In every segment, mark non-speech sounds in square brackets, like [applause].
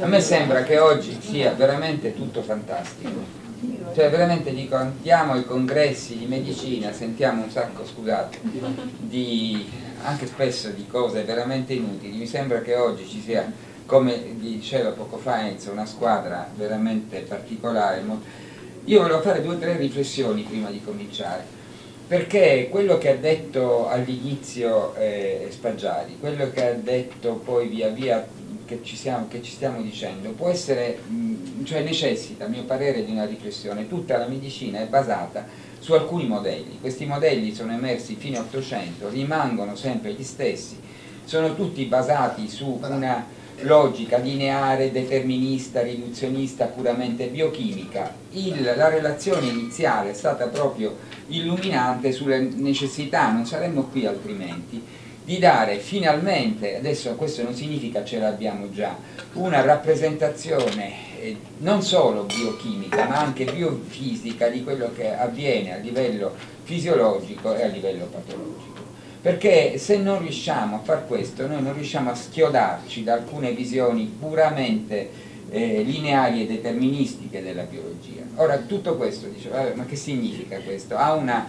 A me sembra che oggi sia veramente tutto fantastico. Cioè veramente dico, andiamo ai congressi di medicina, sentiamo un sacco, scusate, di, anche spesso di cose veramente inutili. Mi sembra che oggi ci sia, come diceva poco fa Enzo, una squadra veramente particolare. Io volevo fare due o tre riflessioni prima di cominciare perché quello che ha detto all'inizio eh, Spaggiari, quello che ha detto poi via via che ci, siamo, che ci stiamo dicendo, può essere, cioè necessita a mio parere di una riflessione, tutta la medicina è basata su alcuni modelli, questi modelli sono emersi fino all'Ottocento, rimangono sempre gli stessi, sono tutti basati su una logica lineare, determinista, riduzionista, puramente biochimica. Il, la relazione iniziale è stata proprio illuminante sulle necessità, non saremmo qui altrimenti, di dare finalmente, adesso questo non significa ce l'abbiamo già, una rappresentazione eh, non solo biochimica ma anche biofisica di quello che avviene a livello fisiologico e a livello patologico perché se non riusciamo a far questo noi non riusciamo a schiodarci da alcune visioni puramente eh, lineari e deterministiche della biologia. Ora tutto questo, dice, ma che significa questo? Ha una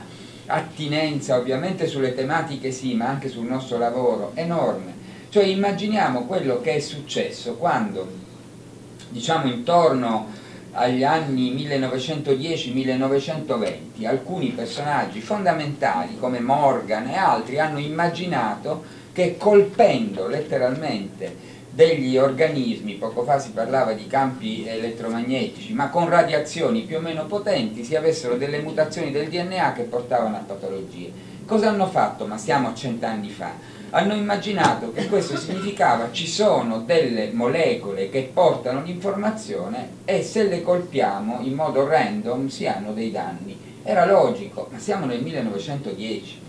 attinenza ovviamente sulle tematiche sì, ma anche sul nostro lavoro enorme. Cioè immaginiamo quello che è successo quando, diciamo intorno agli anni 1910-1920 alcuni personaggi fondamentali come Morgan e altri hanno immaginato che colpendo letteralmente degli organismi, poco fa si parlava di campi elettromagnetici, ma con radiazioni più o meno potenti si avessero delle mutazioni del DNA che portavano a patologie. Cosa hanno fatto? Ma siamo a cent'anni fa hanno immaginato che questo significava ci sono delle molecole che portano l'informazione e se le colpiamo in modo random si hanno dei danni. Era logico, ma siamo nel 1910.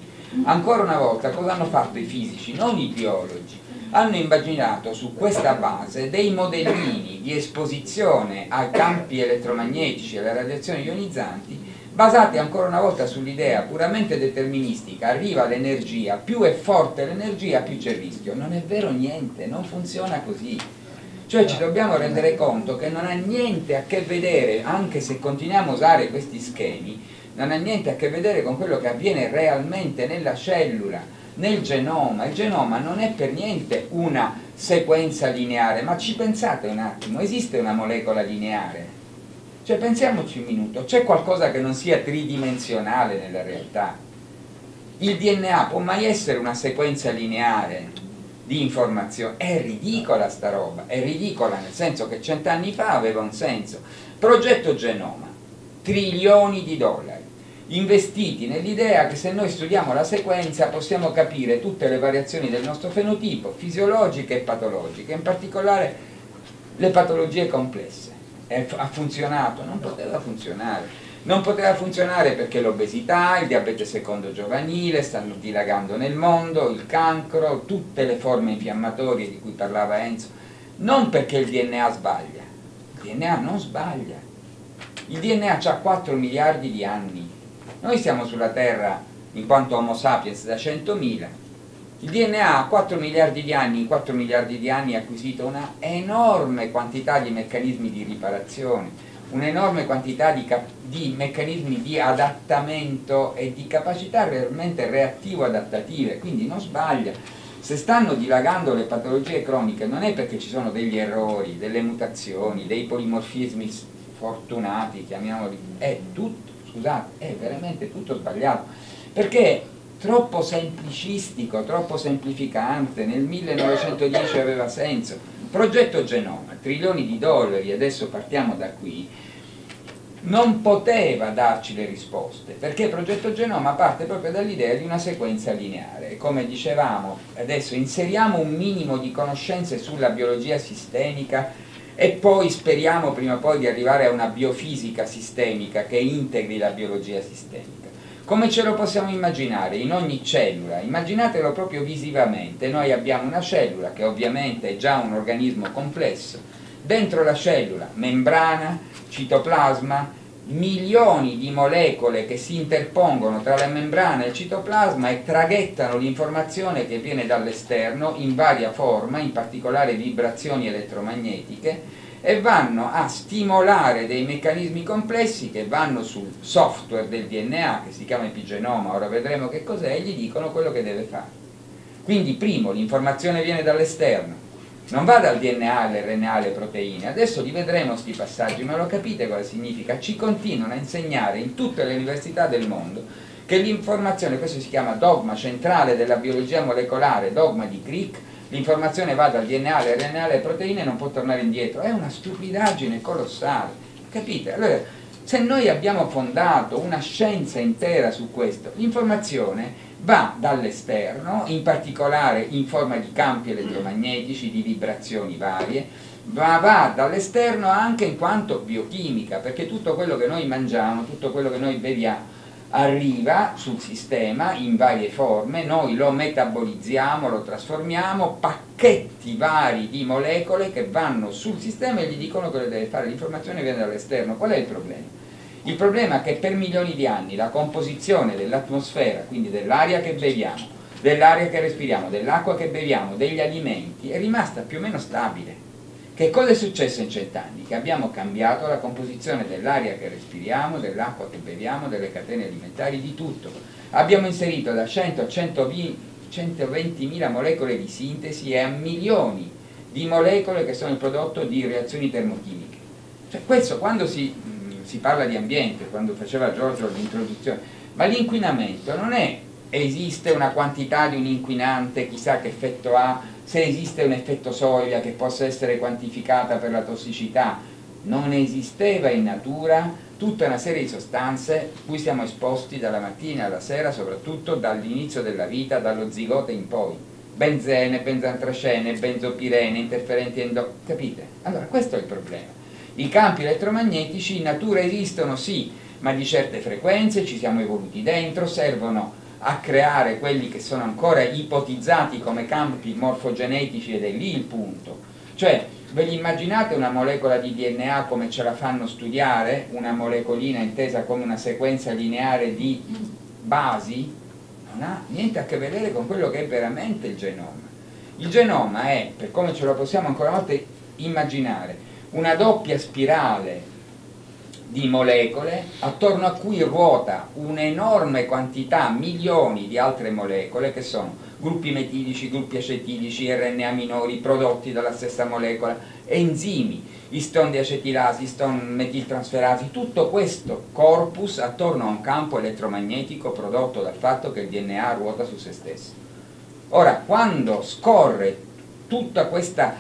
Ancora una volta cosa hanno fatto i fisici, non i biologi? Hanno immaginato su questa base dei modellini di esposizione ai campi elettromagnetici e alle radiazioni ionizzanti basati ancora una volta sull'idea puramente deterministica, arriva l'energia, più è forte l'energia più c'è il rischio. Non è vero niente, non funziona così. Cioè ci dobbiamo rendere conto che non ha niente a che vedere, anche se continuiamo a usare questi schemi, non ha niente a che vedere con quello che avviene realmente nella cellula, nel genoma. Il genoma non è per niente una sequenza lineare, ma ci pensate un attimo, esiste una molecola lineare? Cioè pensiamoci un minuto, c'è qualcosa che non sia tridimensionale nella realtà? Il DNA può mai essere una sequenza lineare di informazioni? È ridicola sta roba, è ridicola nel senso che cent'anni fa aveva un senso. Progetto Genoma, trilioni di dollari investiti nell'idea che se noi studiamo la sequenza possiamo capire tutte le variazioni del nostro fenotipo, fisiologiche e patologiche, in particolare le patologie complesse. Ha funzionato? Non poteva funzionare. Non poteva funzionare perché l'obesità, il diabete secondo giovanile stanno dilagando nel mondo, il cancro, tutte le forme infiammatorie di cui parlava Enzo, non perché il DNA sbaglia, il DNA non sbaglia, il DNA ha 4 miliardi di anni, noi siamo sulla Terra in quanto Homo sapiens da 100.000, il DNA ha 4 miliardi di anni, in 4 miliardi di anni ha acquisito una enorme quantità di meccanismi di riparazione, un'enorme quantità di, di, meccanismi di adattamento e di capacità realmente reattivo-adattative, quindi non sbaglia. Se stanno dilagando le patologie croniche non è perché ci sono degli errori, delle mutazioni, dei polimorfismi fortunati, chiamiamoli, è tutto, scusate, è veramente tutto sbagliato, perché troppo semplicistico, troppo semplificante, nel 1910 aveva senso. Progetto Genoma, trilioni di dollari, adesso partiamo da qui, non poteva darci le risposte, perché il progetto Genoma parte proprio dall'idea di una sequenza lineare. Come dicevamo, adesso inseriamo un minimo di conoscenze sulla biologia sistemica e poi speriamo prima o poi di arrivare a una biofisica sistemica che integri la biologia sistemica. Come ce lo possiamo immaginare? In ogni cellula, immaginatelo proprio visivamente, noi abbiamo una cellula che ovviamente è già un organismo complesso, dentro la cellula membrana, citoplasma, milioni di molecole che si interpongono tra la membrana e il citoplasma e traghettano l'informazione che viene dall'esterno in varia forma, in particolare vibrazioni elettromagnetiche, e vanno a stimolare dei meccanismi complessi che vanno sul software del DNA, che si chiama epigenoma, ora vedremo che cos'è, e gli dicono quello che deve fare. Quindi primo, l'informazione viene dall'esterno, non va dal DNA all'RNA alle proteine, adesso li vedremo questi passaggi, ma lo capite cosa significa? Ci continuano a insegnare in tutte le università del mondo che l'informazione, questo si chiama dogma centrale della biologia molecolare, dogma di Crick, l'informazione va dal DNA all'RNA alle proteine e non può tornare indietro, è una stupidaggine colossale, capite? Allora, se noi abbiamo fondato una scienza intera su questo, l'informazione va dall'esterno, in particolare in forma di campi elettromagnetici, di vibrazioni varie, ma va dall'esterno anche in quanto biochimica, perché tutto quello che noi mangiamo, tutto quello che noi beviamo, arriva sul sistema in varie forme, noi lo metabolizziamo, lo trasformiamo, pacchetti vari di molecole che vanno sul sistema e gli dicono che deve fare, l'informazione viene dall'esterno, qual è il problema? Il problema è che per milioni di anni la composizione dell'atmosfera, quindi dell'aria che beviamo, dell'aria che respiriamo, dell'acqua che beviamo, degli alimenti, è rimasta più o meno stabile. Che cosa è successo in cent'anni? Che abbiamo cambiato la composizione dell'aria che respiriamo, dell'acqua che beviamo, delle catene alimentari, di tutto. Abbiamo inserito da 100 a 120 mila molecole di sintesi e a milioni di molecole che sono il prodotto di reazioni termochimiche. Cioè questo quando si si parla di ambiente, quando faceva Giorgio l'introduzione, ma l'inquinamento non è esiste una quantità di un inquinante, chissà che effetto ha, se esiste un effetto soglia che possa essere quantificata per la tossicità, non esisteva in natura tutta una serie di sostanze cui siamo esposti dalla mattina alla sera, soprattutto dall'inizio della vita, dallo zigote in poi. Benzene, benzantracene, benzopirene, interferenti endo... capite? Allora questo è il problema. I campi elettromagnetici in natura esistono sì, ma di certe frequenze ci siamo evoluti dentro, servono a creare quelli che sono ancora ipotizzati come campi morfogenetici ed è lì il punto. Cioè, ve li immaginate una molecola di DNA come ce la fanno studiare, una molecolina intesa come una sequenza lineare di basi? Non ha niente a che vedere con quello che è veramente il genoma. Il genoma è, per come ce lo possiamo ancora una volta immaginare, una doppia spirale di molecole attorno a cui ruota un'enorme quantità, milioni di altre molecole che sono gruppi metilici, gruppi acetilici, RNA minori prodotti dalla stessa molecola, enzimi, istone acetilasi, istone metiltransferasi, tutto questo corpus attorno a un campo elettromagnetico prodotto dal fatto che il DNA ruota su se stesso. Ora, quando scorre tutta questa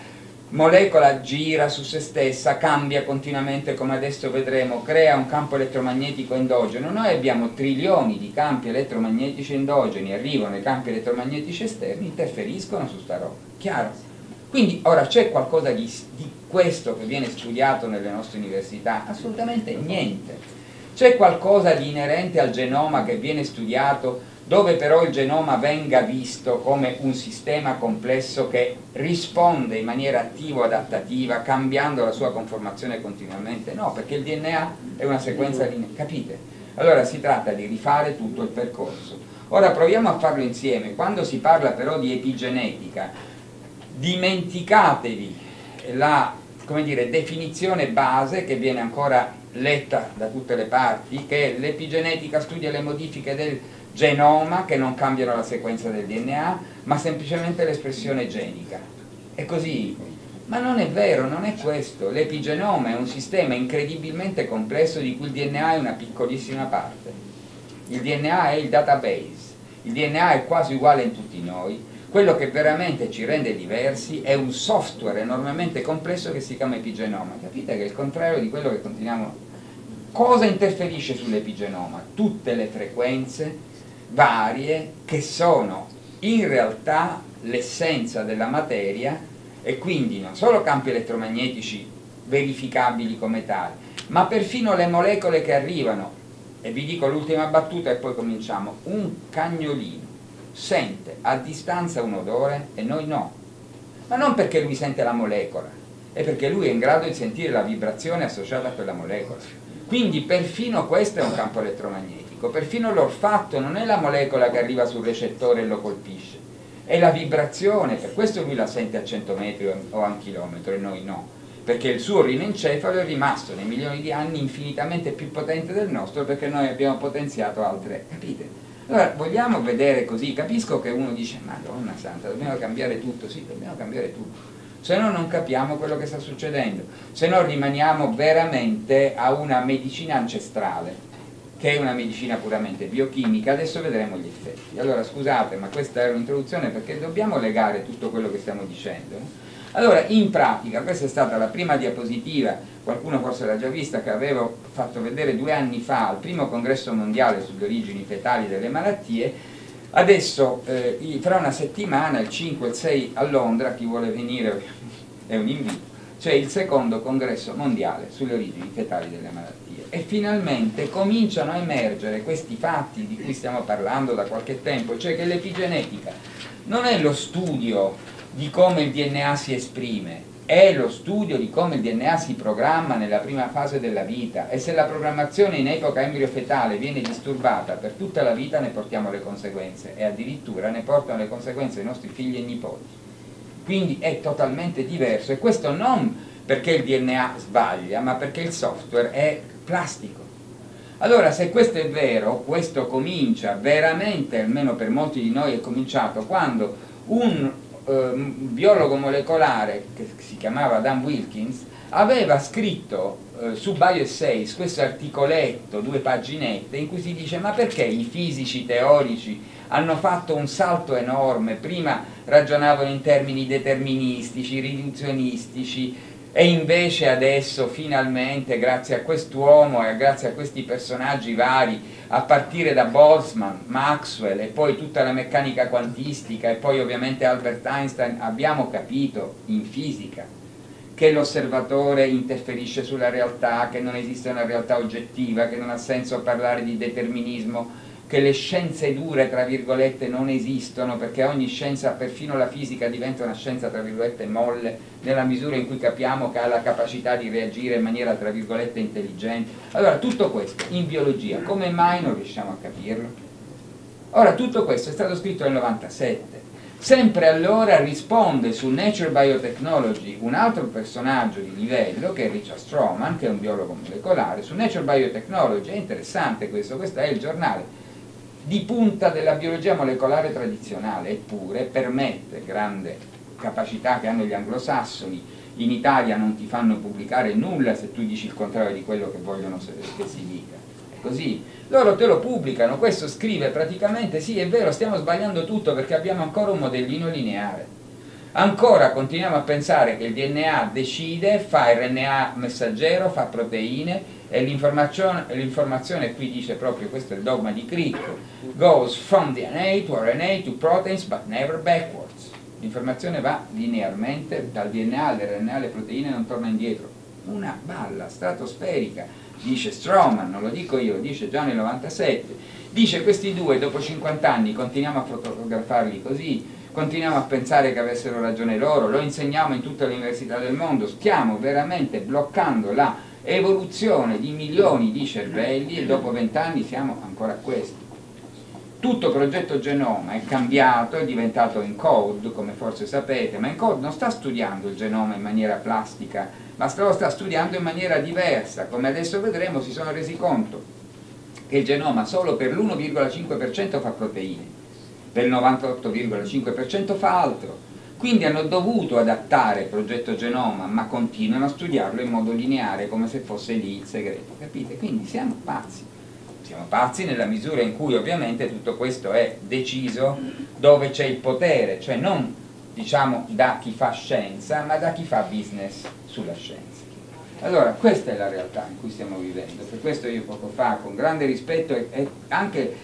molecola gira su se stessa, cambia continuamente come adesso vedremo, crea un campo elettromagnetico endogeno, noi abbiamo trilioni di campi elettromagnetici endogeni, arrivano i campi elettromagnetici esterni, interferiscono su sta roba, chiaro? Quindi ora c'è qualcosa di, di questo che viene studiato nelle nostre università? Assolutamente niente. C'è qualcosa di inerente al genoma che viene studiato dove però il genoma venga visto come un sistema complesso che risponde in maniera attivo-adattativa, cambiando la sua conformazione continuamente. No, perché il DNA è una sequenza lineare, capite? Allora si tratta di rifare tutto il percorso. Ora proviamo a farlo insieme. Quando si parla però di epigenetica, dimenticatevi la dire, definizione base che viene ancora letta da tutte le parti, che l'epigenetica studia le modifiche del genoma che non cambiano la sequenza del DNA, ma semplicemente l'espressione genica. È così. Ma non è vero, non è questo. L'epigenoma è un sistema incredibilmente complesso di cui il DNA è una piccolissima parte. Il DNA è il database, il DNA è quasi uguale in tutti noi, quello che veramente ci rende diversi è un software enormemente complesso che si chiama epigenoma. Capite che è il contrario di quello che continuiamo... Cosa interferisce sull'epigenoma? Tutte le frequenze varie che sono in realtà l'essenza della materia e quindi non solo campi elettromagnetici verificabili come tali, ma perfino le molecole che arrivano, e vi dico l'ultima battuta e poi cominciamo, un cagnolino sente a distanza un odore e noi no, ma non perché lui sente la molecola, è perché lui è in grado di sentire la vibrazione associata a quella molecola. Quindi perfino questo è un campo elettromagnetico, perfino l'olfatto non è la molecola che arriva sul recettore e lo colpisce, è la vibrazione, per questo lui la sente a 100 metri o a un chilometro e noi no, perché il suo rinencefalo è rimasto nei milioni di anni infinitamente più potente del nostro perché noi abbiamo potenziato altre, capite? Allora vogliamo vedere così, capisco che uno dice Madonna Santa, dobbiamo cambiare tutto, sì, dobbiamo cambiare tutto, se no non capiamo quello che sta succedendo, se no rimaniamo veramente a una medicina ancestrale, che è una medicina puramente biochimica, adesso vedremo gli effetti. Allora scusate, ma questa è un'introduzione perché dobbiamo legare tutto quello che stiamo dicendo. Allora, in pratica, questa è stata la prima diapositiva, qualcuno forse l'ha già vista, che avevo fatto vedere due anni fa al primo congresso mondiale sulle origini fetali delle malattie, Adesso, eh, fra una settimana, il 5 e il 6 a Londra, chi vuole venire è un invito, c'è il secondo congresso mondiale sulle origini fetali delle malattie. E finalmente cominciano a emergere questi fatti di cui stiamo parlando da qualche tempo, cioè che l'epigenetica non è lo studio di come il DNA si esprime, è lo studio di come il DNA si programma nella prima fase della vita e se la programmazione in epoca embriofetale viene disturbata per tutta la vita ne portiamo le conseguenze e addirittura ne portano le conseguenze i nostri figli e nipoti. Quindi è totalmente diverso e questo non perché il DNA sbaglia ma perché il software è plastico. Allora se questo è vero, questo comincia veramente, almeno per molti di noi è cominciato quando un eh, biologo molecolare che si chiamava Dan Wilkins aveva scritto eh, su Bioessays questo articoletto, due paginette, in cui si dice ma perché i fisici teorici hanno fatto un salto enorme, prima ragionavano in termini deterministici, riduzionistici, e invece adesso finalmente grazie a quest'uomo e grazie a questi personaggi vari a partire da Boltzmann, Maxwell e poi tutta la meccanica quantistica e poi ovviamente Albert Einstein abbiamo capito in fisica che l'osservatore interferisce sulla realtà, che non esiste una realtà oggettiva, che non ha senso parlare di determinismo che le scienze dure, tra virgolette, non esistono, perché ogni scienza, perfino la fisica, diventa una scienza, tra virgolette, molle, nella misura in cui capiamo che ha la capacità di reagire in maniera, tra virgolette, intelligente. Allora, tutto questo, in biologia, come mai non riusciamo a capirlo? Ora, tutto questo è stato scritto nel 97. Sempre allora risponde su Nature Biotechnology un altro personaggio di livello che è Richard Stroman, che è un biologo molecolare. Su Nature Biotechnology è interessante questo, questo è il giornale di punta della biologia molecolare tradizionale, eppure permette, grande capacità che hanno gli anglosassoni, in Italia non ti fanno pubblicare nulla se tu dici il contrario di quello che vogliono che si dica. È così. Loro te lo pubblicano, questo scrive praticamente, sì è vero, stiamo sbagliando tutto perché abbiamo ancora un modellino lineare. Ancora continuiamo a pensare che il DNA decide, fa RNA messaggero, fa proteine, e l'informazione qui dice proprio, questo è il dogma di Crick, goes from DNA to RNA to proteins but never backwards. L'informazione va linearmente dal DNA all'RNA alle proteine e non torna indietro. Una balla stratosferica, dice Stroman, non lo dico io, lo dice già nel 97. Dice questi due dopo 50 anni continuiamo a fotografarli così, continuiamo a pensare che avessero ragione loro, lo insegniamo in tutte le università del mondo, stiamo veramente bloccando la evoluzione di milioni di cervelli e dopo vent'anni siamo ancora a questo. Tutto progetto genoma è cambiato, è diventato ENCODE, come forse sapete, ma ENCODE non sta studiando il genoma in maniera plastica, ma lo sta studiando in maniera diversa, come adesso vedremo si sono resi conto che il genoma solo per l'1,5% fa proteine, per il 98,5% fa altro, quindi hanno dovuto adattare il progetto Genoma, ma continuano a studiarlo in modo lineare, come se fosse lì il segreto, capite? Quindi siamo pazzi. Siamo pazzi nella misura in cui ovviamente tutto questo è deciso dove c'è il potere, cioè non diciamo da chi fa scienza, ma da chi fa business sulla scienza. Allora, questa è la realtà in cui stiamo vivendo, per questo io poco fa, con grande rispetto e, e anche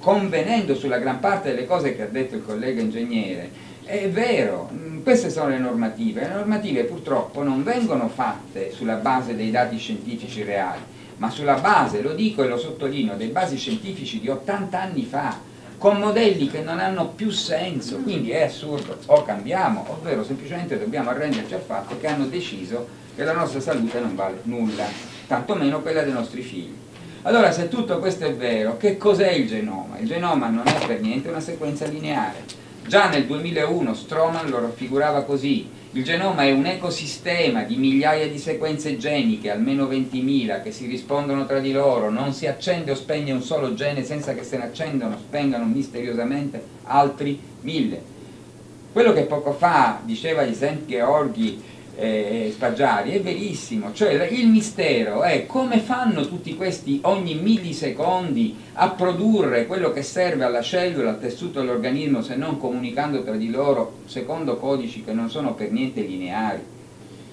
convenendo sulla gran parte delle cose che ha detto il collega ingegnere, è vero, mm, queste sono le normative, le normative purtroppo non vengono fatte sulla base dei dati scientifici reali, ma sulla base, lo dico e lo sottolineo, dei basi scientifici di 80 anni fa, con modelli che non hanno più senso, quindi è assurdo, o cambiamo, ovvero semplicemente dobbiamo arrenderci al fatto che hanno deciso che la nostra salute non vale nulla, tantomeno quella dei nostri figli. Allora se tutto questo è vero, che cos'è il genoma? Il genoma non è per niente una sequenza lineare. Già nel 2001 Stroman lo raffigurava così, il genoma è un ecosistema di migliaia di sequenze geniche, almeno 20.000, che si rispondono tra di loro, non si accende o spegne un solo gene senza che se ne accendano o spengano misteriosamente altri mille. Quello che poco fa diceva di St. Georgi eh, Spaggiari è verissimo, cioè il mistero è come fanno tutti questi ogni millisecondi a produrre quello che serve alla cellula, al tessuto dell'organismo se non comunicando tra di loro secondo codici che non sono per niente lineari.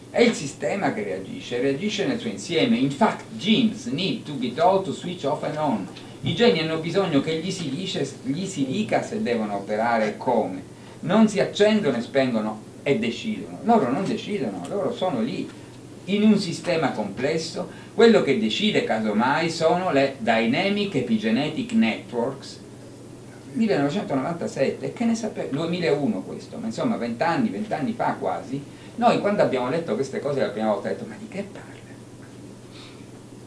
È il sistema che reagisce, reagisce nel suo insieme. In fact, genes need to be told to switch off and on. I geni hanno bisogno che gli si, dice, gli si dica se devono operare e come. Non si accendono e spengono e decidono. Loro non decidono, loro sono lì in un sistema complesso, quello che decide casomai sono le Dynamic Epigenetic Networks 1997, che ne sapete, 2001 questo, ma insomma 20 anni, 20 anni fa quasi, noi quando abbiamo letto queste cose la prima volta abbiamo detto ma di che parla?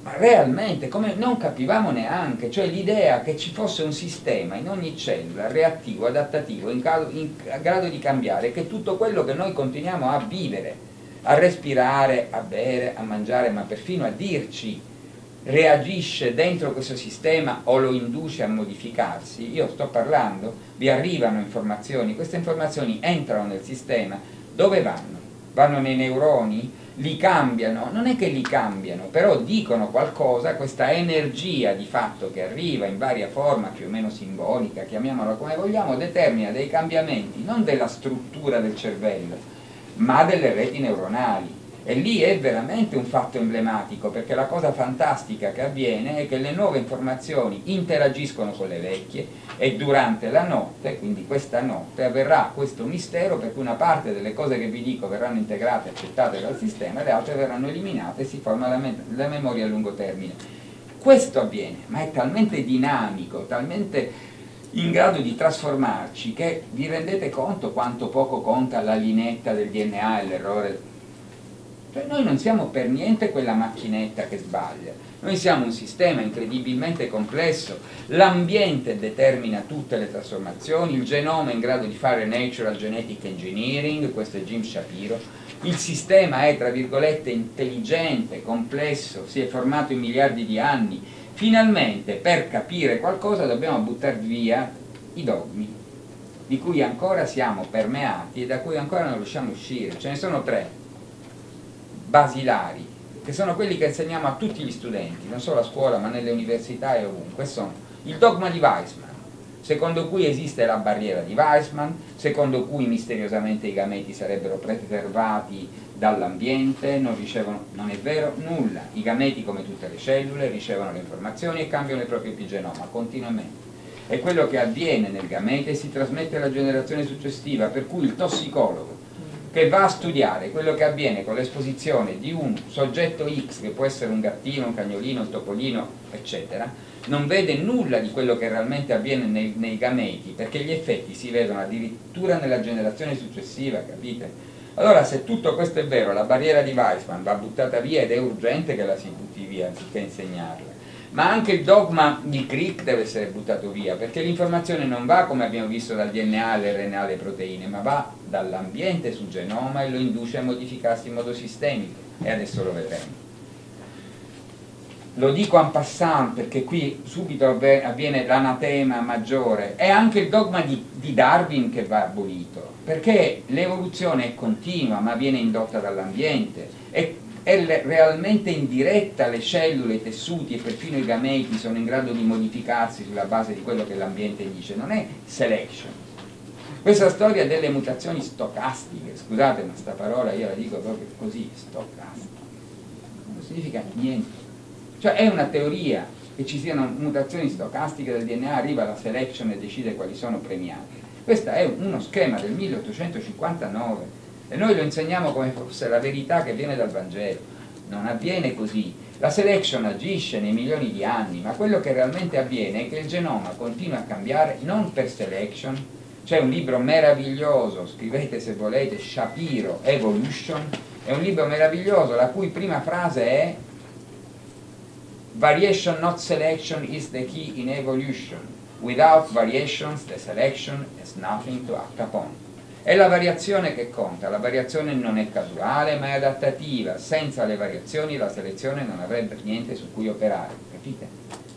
Ma realmente come non capivamo neanche, cioè l'idea che ci fosse un sistema in ogni cellula reattivo, adattativo, in grado, in grado di cambiare, che tutto quello che noi continuiamo a vivere, a respirare, a bere, a mangiare, ma perfino a dirci, reagisce dentro questo sistema o lo induce a modificarsi, io sto parlando, vi arrivano informazioni, queste informazioni entrano nel sistema, dove vanno? Vanno nei neuroni? Li cambiano, non è che li cambiano, però dicono qualcosa, questa energia di fatto che arriva in varia forma più o meno simbolica, chiamiamola come vogliamo, determina dei cambiamenti non della struttura del cervello, ma delle reti neuronali. E lì è veramente un fatto emblematico, perché la cosa fantastica che avviene è che le nuove informazioni interagiscono con le vecchie e durante la notte, quindi questa notte, avverrà questo mistero per cui una parte delle cose che vi dico verranno integrate accettate dal sistema e le altre verranno eliminate e si forma la, me la memoria a lungo termine. Questo avviene, ma è talmente dinamico, talmente in grado di trasformarci che vi rendete conto quanto poco conta la linetta del DNA e l'errore cioè noi non siamo per niente quella macchinetta che sbaglia, noi siamo un sistema incredibilmente complesso, l'ambiente determina tutte le trasformazioni, il genoma è in grado di fare natural genetic engineering, questo è Jim Shapiro, il sistema è tra virgolette intelligente, complesso, si è formato in miliardi di anni, finalmente per capire qualcosa dobbiamo buttare via i dogmi di cui ancora siamo permeati e da cui ancora non riusciamo a uscire, ce ne sono tre basilari, che sono quelli che insegniamo a tutti gli studenti, non solo a scuola ma nelle università e ovunque, sono il dogma di Weissman, secondo cui esiste la barriera di Weissman, secondo cui misteriosamente i gameti sarebbero preservati dall'ambiente, non ricevono, non è vero, nulla, i gameti come tutte le cellule ricevono le informazioni e cambiano il proprio epigenoma continuamente. E quello che avviene nel gamete si trasmette alla generazione successiva, per cui il tossicologo che va a studiare quello che avviene con l'esposizione di un soggetto X, che può essere un gattino, un cagnolino, un topolino, eccetera, non vede nulla di quello che realmente avviene nei, nei gameti, perché gli effetti si vedono addirittura nella generazione successiva, capite? Allora se tutto questo è vero, la barriera di Weissman va buttata via ed è urgente che la si butti via anziché insegnarla ma anche il dogma di Crick deve essere buttato via, perché l'informazione non va, come abbiamo visto, dal DNA all'RNA alle proteine, ma va dall'ambiente sul genoma e lo induce a modificarsi in modo sistemico, e adesso lo vedremo. Lo dico en passant perché qui subito avviene l'anatema maggiore, è anche il dogma di, di Darwin che va abolito, perché l'evoluzione è continua ma viene indotta dall'ambiente. E è realmente in diretta le cellule, i tessuti e perfino i gameti sono in grado di modificarsi sulla base di quello che l'ambiente dice, non è selection. Questa storia delle mutazioni stocastiche, scusate ma sta parola io la dico proprio così, stocastica, non significa niente. Cioè è una teoria che ci siano mutazioni stocastiche del DNA, arriva la selection e decide quali sono premiate. Questo è uno schema del 1859 e noi lo insegniamo come fosse la verità che viene dal Vangelo. Non avviene così. La selection agisce nei milioni di anni, ma quello che realmente avviene è che il genoma continua a cambiare non per selection. C'è un libro meraviglioso, scrivete se volete, Shapiro Evolution, è un libro meraviglioso la cui prima frase è Variation not selection is the key in evolution. Without variations the selection has nothing to act upon. È la variazione che conta, la variazione non è casuale ma è adattativa, senza le variazioni la selezione non avrebbe niente su cui operare, capite?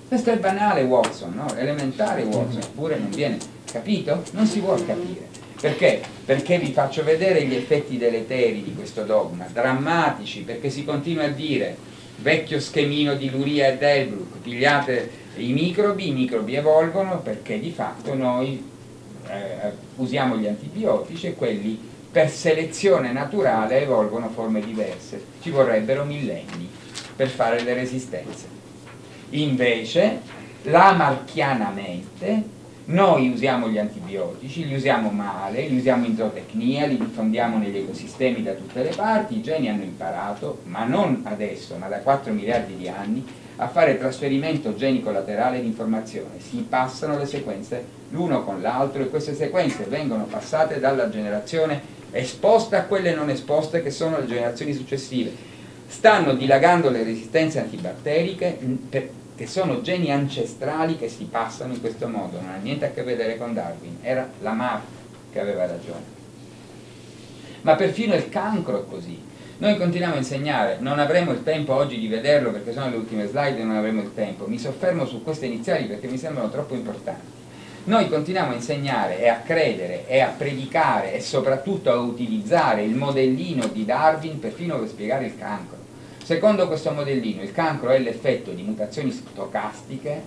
Questo è banale Watson, no? elementare Watson, eppure non viene capito? Non si vuole capire. Perché? Perché vi faccio vedere gli effetti deleteri di questo dogma, drammatici, perché si continua a dire vecchio schemino di Luria e Delbruck, pigliate i microbi, i microbi evolvono perché di fatto noi eh, usiamo gli antibiotici e quelli per selezione naturale evolvono forme diverse, ci vorrebbero millenni per fare le resistenze. Invece, lamarchianamente, noi usiamo gli antibiotici, li usiamo male, li usiamo in zootecnia, li diffondiamo negli ecosistemi da tutte le parti, i geni hanno imparato, ma non adesso, ma da 4 miliardi di anni, a fare trasferimento genico laterale di informazione. Si passano le sequenze l'uno con l'altro e queste sequenze vengono passate dalla generazione esposta a quelle non esposte che sono le generazioni successive. Stanno dilagando le resistenze antibatteriche per, che sono geni ancestrali che si passano in questo modo, non ha niente a che vedere con Darwin, era Lamarck che aveva ragione. Ma perfino il cancro è così. Noi continuiamo a insegnare, non avremo il tempo oggi di vederlo perché sono le ultime slide e non avremo il tempo, mi soffermo su queste iniziali perché mi sembrano troppo importanti. Noi continuiamo a insegnare e a credere e a predicare e soprattutto a utilizzare il modellino di Darwin perfino per spiegare il cancro Secondo questo modellino il cancro è l'effetto di mutazioni stocastiche,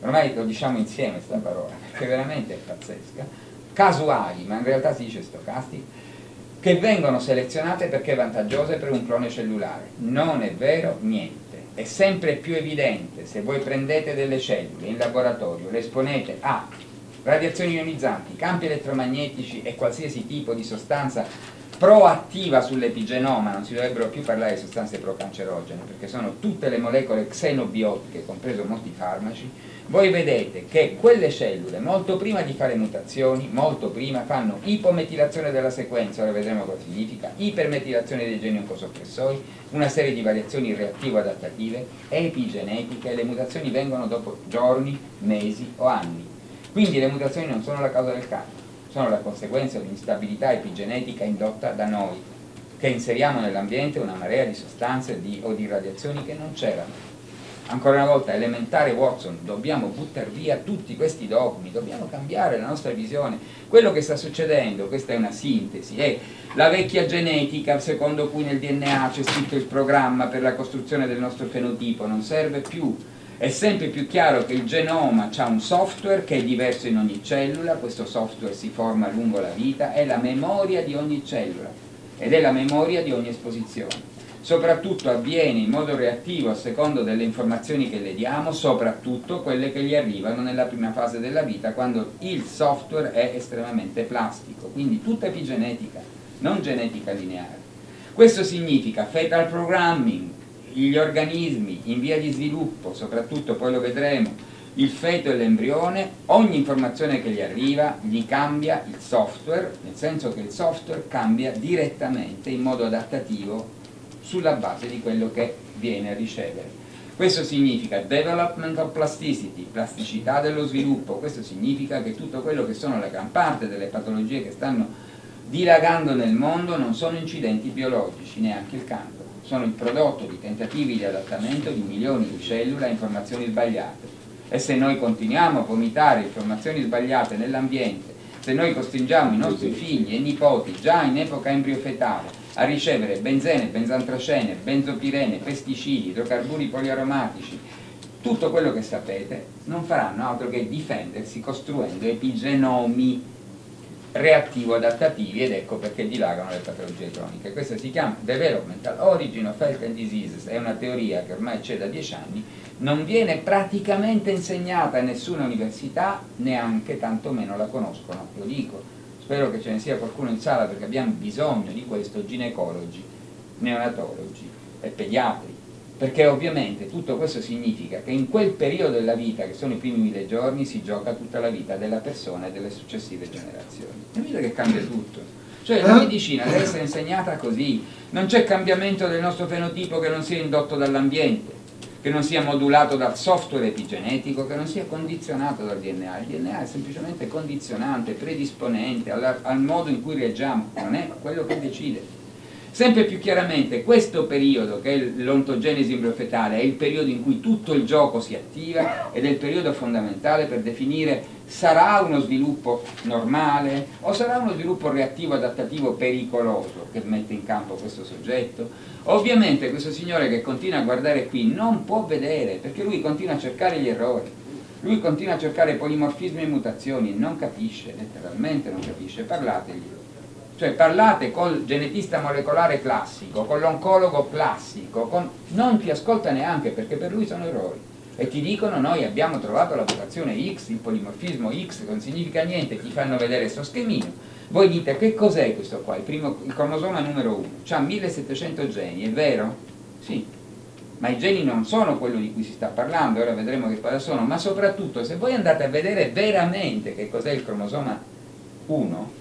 ormai lo diciamo insieme questa parola, perché veramente è pazzesca, casuali, ma in realtà si dice stocastiche, che vengono selezionate perché vantaggiose per un clone cellulare. Non è vero niente. È sempre più evidente se voi prendete delle cellule in laboratorio, le esponete a radiazioni ionizzanti, campi elettromagnetici e qualsiasi tipo di sostanza proattiva sull'epigenoma, non si dovrebbero più parlare di sostanze procancerogene, perché sono tutte le molecole xenobiotiche, compreso molti farmaci, voi vedete che quelle cellule, molto prima di fare mutazioni, molto prima fanno ipometilazione della sequenza, ora vedremo cosa significa, ipermetilazione dei geni oncosoppressori, una serie di variazioni reattivo-adattative, epigenetiche, e le mutazioni vengono dopo giorni, mesi o anni. Quindi le mutazioni non sono la causa del cancro sono la conseguenza di un'instabilità epigenetica indotta da noi, che inseriamo nell'ambiente una marea di sostanze di, o di radiazioni che non c'erano. Ancora una volta, elementare Watson, dobbiamo buttare via tutti questi dogmi, dobbiamo cambiare la nostra visione. Quello che sta succedendo, questa è una sintesi, è la vecchia genetica secondo cui nel DNA c'è scritto il programma per la costruzione del nostro fenotipo, non serve più è sempre più chiaro che il genoma ha un software che è diverso in ogni cellula, questo software si forma lungo la vita, è la memoria di ogni cellula ed è la memoria di ogni esposizione. Soprattutto avviene in modo reattivo a secondo delle informazioni che le diamo, soprattutto quelle che gli arrivano nella prima fase della vita, quando il software è estremamente plastico, quindi tutta epigenetica, non genetica lineare. Questo significa fetal programming, gli organismi in via di sviluppo, soprattutto poi lo vedremo, il feto e l'embrione, ogni informazione che gli arriva gli cambia il software, nel senso che il software cambia direttamente in modo adattativo sulla base di quello che viene a ricevere. Questo significa development of plasticity, plasticità dello sviluppo, questo significa che tutto quello che sono la gran parte delle patologie che stanno dilagando nel mondo non sono incidenti biologici, neanche il cancro sono il prodotto di tentativi di adattamento di milioni di cellule a informazioni sbagliate. E se noi continuiamo a vomitare informazioni sbagliate nell'ambiente, se noi costringiamo i nostri figli e nipoti già in epoca embriofetale a ricevere benzene, benzantracene, benzopirene, pesticidi, idrocarburi poliaromatici, tutto quello che sapete, non faranno altro che difendersi costruendo epigenomi reattivo adattativi ed ecco perché dilagano le patologie croniche. Questa si chiama Developmental Origin of Health and Diseases, è una teoria che ormai c'è da dieci anni, non viene praticamente insegnata a nessuna università, neanche tantomeno la conoscono, lo dico, spero che ce ne sia qualcuno in sala perché abbiamo bisogno di questo, ginecologi, neonatologi e pediatri perché ovviamente tutto questo significa che in quel periodo della vita, che sono i primi mille giorni, si gioca tutta la vita della persona e delle successive generazioni. E vedete che cambia tutto. Cioè la medicina deve essere insegnata così, non c'è cambiamento del nostro fenotipo che non sia indotto dall'ambiente, che non sia modulato dal software epigenetico, che non sia condizionato dal DNA. Il DNA è semplicemente condizionante, predisponente al, al modo in cui reagiamo, non è quello che decide. Sempre più chiaramente questo periodo, che è l'ontogenesi embriofetale, è il periodo in cui tutto il gioco si attiva ed è il periodo fondamentale per definire sarà uno sviluppo normale o sarà uno sviluppo reattivo adattativo pericoloso che mette in campo questo soggetto. Ovviamente questo signore che continua a guardare qui non può vedere perché lui continua a cercare gli errori. Lui continua a cercare polimorfismi e mutazioni non capisce, letteralmente non capisce, parlategli cioè parlate col genetista molecolare classico, con l'oncologo classico, con... non ti ascolta neanche perché per lui sono errori. E ti dicono noi abbiamo trovato la votazione X, il polimorfismo X non significa niente, ti fanno vedere questo schemino, voi dite che cos'è questo qua, il, primo, il cromosoma numero 1, ha 1700 geni, è vero? Sì, ma i geni non sono quello di cui si sta parlando, ora vedremo che cosa sono, ma soprattutto se voi andate a vedere veramente che cos'è il cromosoma 1,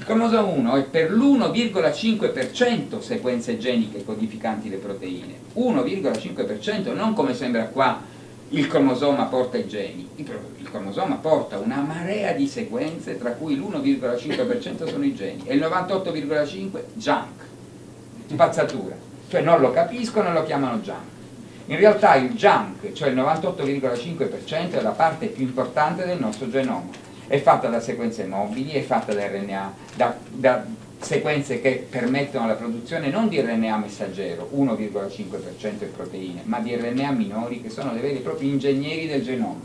il cromosoma 1 è per l'1,5% sequenze geniche codificanti le proteine, 1,5%, non come sembra qua il cromosoma porta i geni, il cromosoma porta una marea di sequenze tra cui l'1,5% sono i geni e il 98,5% junk, spazzatura, cioè non lo capiscono e lo chiamano junk. In realtà il junk, cioè il 98,5% è la parte più importante del nostro genoma è fatta da sequenze mobili, è fatta da RNA, da, da sequenze che permettono la produzione non di RNA messaggero, 1,5% di proteine, ma di RNA minori che sono dei veri e propri ingegneri del genoma,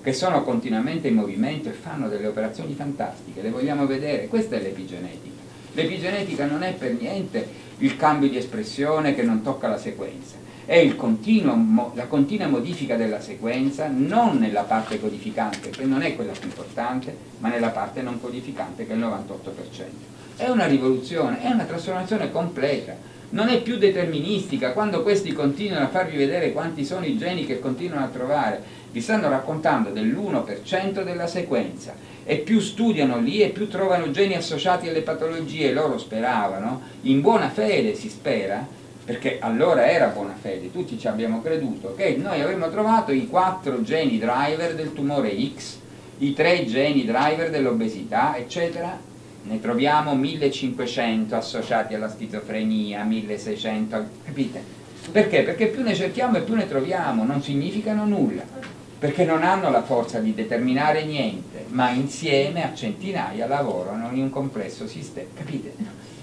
che sono continuamente in movimento e fanno delle operazioni fantastiche, le vogliamo vedere, questa è l'epigenetica. L'epigenetica non è per niente il cambio di espressione che non tocca la sequenza, è continuo, la continua modifica della sequenza non nella parte codificante, che non è quella più importante, ma nella parte non codificante, che è il 98%. È una rivoluzione, è una trasformazione completa, non è più deterministica, quando questi continuano a farvi vedere quanti sono i geni che continuano a trovare, vi stanno raccontando dell'1% della sequenza. E più studiano lì e più trovano geni associati alle patologie, loro speravano, in buona fede si spera, perché allora era buona fede, tutti ci abbiamo creduto, che noi avremmo trovato i quattro geni driver del tumore X, i tre geni driver dell'obesità, eccetera, ne troviamo 1500 associati alla schizofrenia, 1600, capite? Perché? Perché più ne cerchiamo e più ne troviamo, non significano nulla, perché non hanno la forza di determinare niente, ma insieme a centinaia lavorano in un complesso sistema, capite?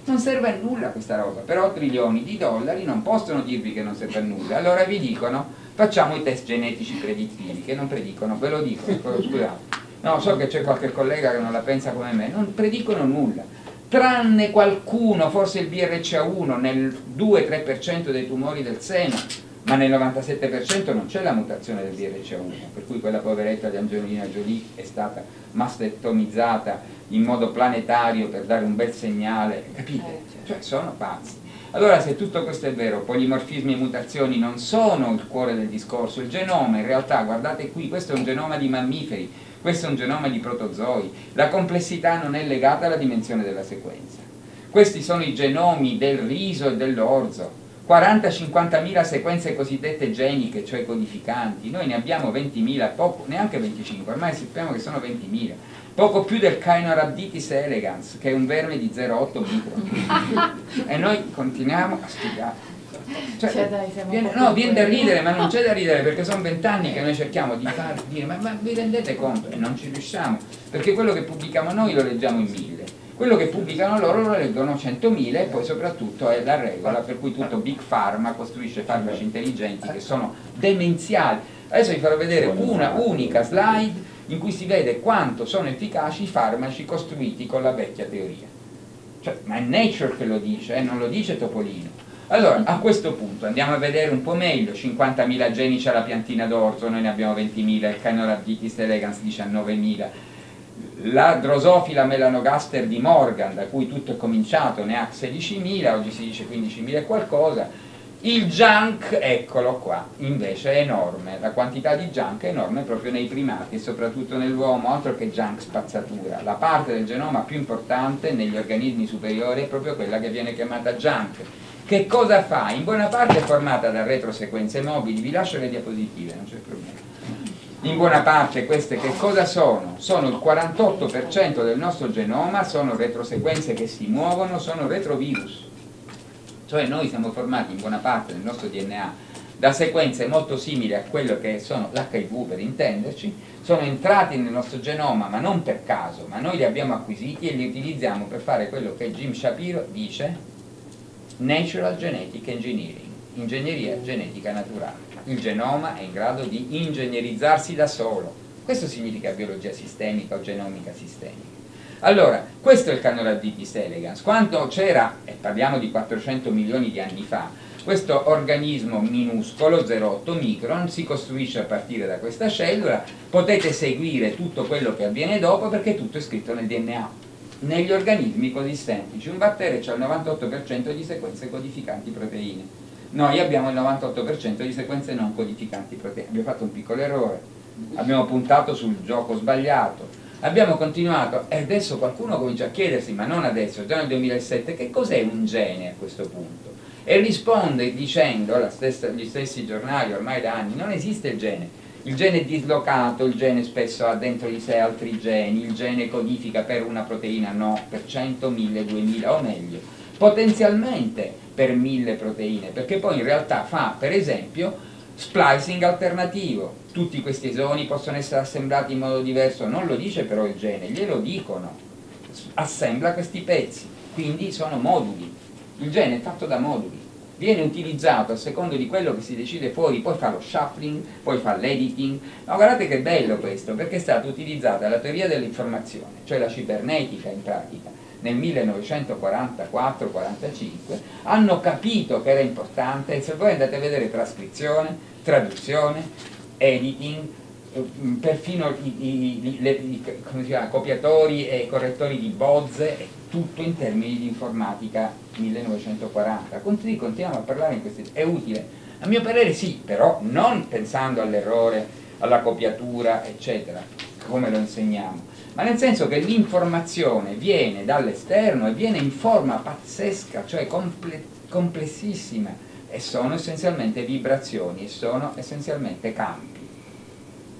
Non serve a nulla questa roba, però trilioni di dollari non possono dirvi che non serve a nulla, allora vi dicono facciamo i test genetici predittivi, che non predicono, ve lo dico, scusate, no, so che c'è qualche collega che non la pensa come me, non predicono nulla, tranne qualcuno, forse il BRCA1 nel 2-3% dei tumori del seno, ma nel 97% non c'è la mutazione del BRCA1, per cui quella poveretta di Angelina Jolie è stata mastectomizzata in modo planetario per dare un bel segnale, capite? Eh, certo. Cioè sono pazzi. Allora se tutto questo è vero, polimorfismi e mutazioni non sono il cuore del discorso, il genoma in realtà, guardate qui, questo è un genoma di mammiferi, questo è un genoma di protozoi, la complessità non è legata alla dimensione della sequenza. Questi sono i genomi del riso e dell'orzo, 40-50 mila sequenze cosiddette geniche, cioè codificanti, noi ne abbiamo 20.000, poco, neanche 25, ormai sappiamo che sono 20.000, poco più del Caenorhabditis elegans, che è un verme di 0,8 micron, [laughs] e noi continuiamo a studiare. Cioè, cioè, dai, viene, no, viene da ridere, ma non c'è da ridere perché sono vent'anni che noi cerchiamo di far dire, ma, ma vi rendete conto? E non ci riusciamo, perché quello che pubblichiamo noi lo leggiamo in mille quello che pubblicano loro lo leggono 100.000 e poi soprattutto è la regola per cui tutto Big Pharma costruisce farmaci intelligenti che sono demenziali. Adesso vi farò vedere una unica slide in cui si vede quanto sono efficaci i farmaci costruiti con la vecchia teoria. Cioè, ma è Nature che lo dice, eh, non lo dice Topolino. Allora, a questo punto andiamo a vedere un po' meglio, 50.000 geni c'è la piantina d'orzo, noi ne abbiamo 20.000, il Caenorhabditis elegans 19.000, la drosofila melanogaster di Morgan, da cui tutto è cominciato, ne ha 16.000, oggi si dice 15.000 e qualcosa, Il junk, eccolo qua, invece è enorme, la quantità di junk è enorme proprio nei primati e soprattutto nell'uomo, altro che junk spazzatura. La parte del genoma più importante negli organismi superiori è proprio quella che viene chiamata junk. Che cosa fa? In buona parte è formata da retrosequenze mobili, vi lascio le diapositive, non c'è problema. In buona parte queste che cosa sono? Sono il 48% del nostro genoma, sono retrosequenze che si muovono, sono retrovirus cioè noi siamo formati in buona parte del nostro DNA da sequenze molto simili a quello che sono l'HIV per intenderci, sono entrati nel nostro genoma ma non per caso, ma noi li abbiamo acquisiti e li utilizziamo per fare quello che Jim Shapiro dice Natural Genetic Engineering, ingegneria genetica naturale. Il genoma è in grado di ingegnerizzarsi da solo. Questo significa biologia sistemica o genomica sistemica. Allora, questo è il Canolabditis elegans. Quando c'era, e parliamo di 400 milioni di anni fa, questo organismo minuscolo, 0,8 micron, si costruisce a partire da questa cellula, potete seguire tutto quello che avviene dopo perché tutto è scritto nel DNA. Negli organismi così semplici, un batterio ha il 98% di sequenze codificanti proteine. Noi abbiamo il 98% di sequenze non codificanti proteine. Abbiamo fatto un piccolo errore, abbiamo puntato sul gioco sbagliato, abbiamo continuato e adesso qualcuno comincia a chiedersi, ma non adesso, già nel 2007, che cos'è un gene a questo punto? E risponde dicendo, stessa, gli stessi giornali ormai da anni, non esiste il gene, il gene è dislocato, il gene spesso ha dentro di sé altri geni, il gene codifica per una proteina, no, per 100, 1000, 2000 o meglio, potenzialmente per 1000 proteine, perché poi in realtà fa per esempio splicing alternativo, tutti questi esoni possono essere assemblati in modo diverso, non lo dice però il gene, glielo dicono, assembla questi pezzi, quindi sono moduli, il gene è fatto da moduli, viene utilizzato a secondo di quello che si decide fuori, poi fa lo shuffling, poi fa l'editing, ma guardate che bello questo, perché è stata utilizzata la teoria dell'informazione, cioè la cibernetica in pratica, nel 1944-45 hanno capito che era importante e se voi andate a vedere trascrizione, traduzione, editing, eh, perfino i, i, le, i chiama, copiatori e correttori di bozze, tutto in termini di informatica 1940. Continuiamo a parlare in questi... è utile? A mio parere sì, però non pensando all'errore, alla copiatura, eccetera, come lo insegniamo, ma nel senso che l'informazione viene dall'esterno e viene in forma pazzesca, cioè comple complessissima, e sono essenzialmente vibrazioni, e sono essenzialmente campi.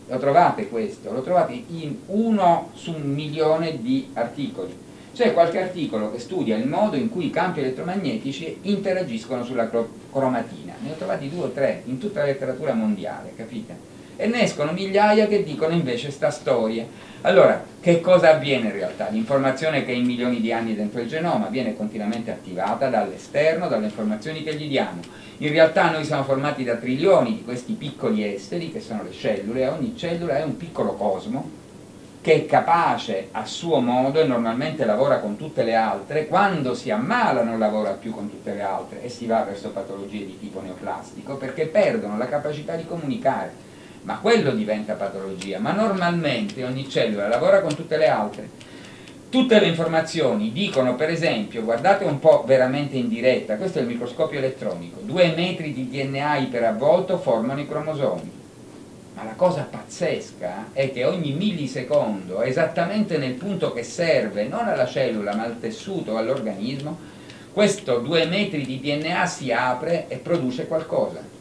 Lo trovate questo? Lo trovate in uno su un milione di articoli. C'è qualche articolo che studia il modo in cui i campi elettromagnetici interagiscono sulla cromatina. Ne ho trovati due o tre in tutta la letteratura mondiale, capite? E ne escono migliaia che dicono invece sta storia. Allora, che cosa avviene in realtà? L'informazione che è in milioni di anni dentro il genoma viene continuamente attivata dall'esterno, dalle informazioni che gli diamo. In realtà noi siamo formati da trilioni di questi piccoli esteri, che sono le cellule, e ogni cellula è un piccolo cosmo, che è capace a suo modo e normalmente lavora con tutte le altre, quando si ammala non lavora più con tutte le altre e si va verso patologie di tipo neoplastico perché perdono la capacità di comunicare ma quello diventa patologia, ma normalmente ogni cellula lavora con tutte le altre. Tutte le informazioni dicono per esempio, guardate un po' veramente in diretta, questo è il microscopio elettronico, due metri di DNA iperavvolto formano i cromosomi. Ma la cosa pazzesca è che ogni millisecondo, esattamente nel punto che serve, non alla cellula ma al tessuto o all'organismo, questo due metri di DNA si apre e produce qualcosa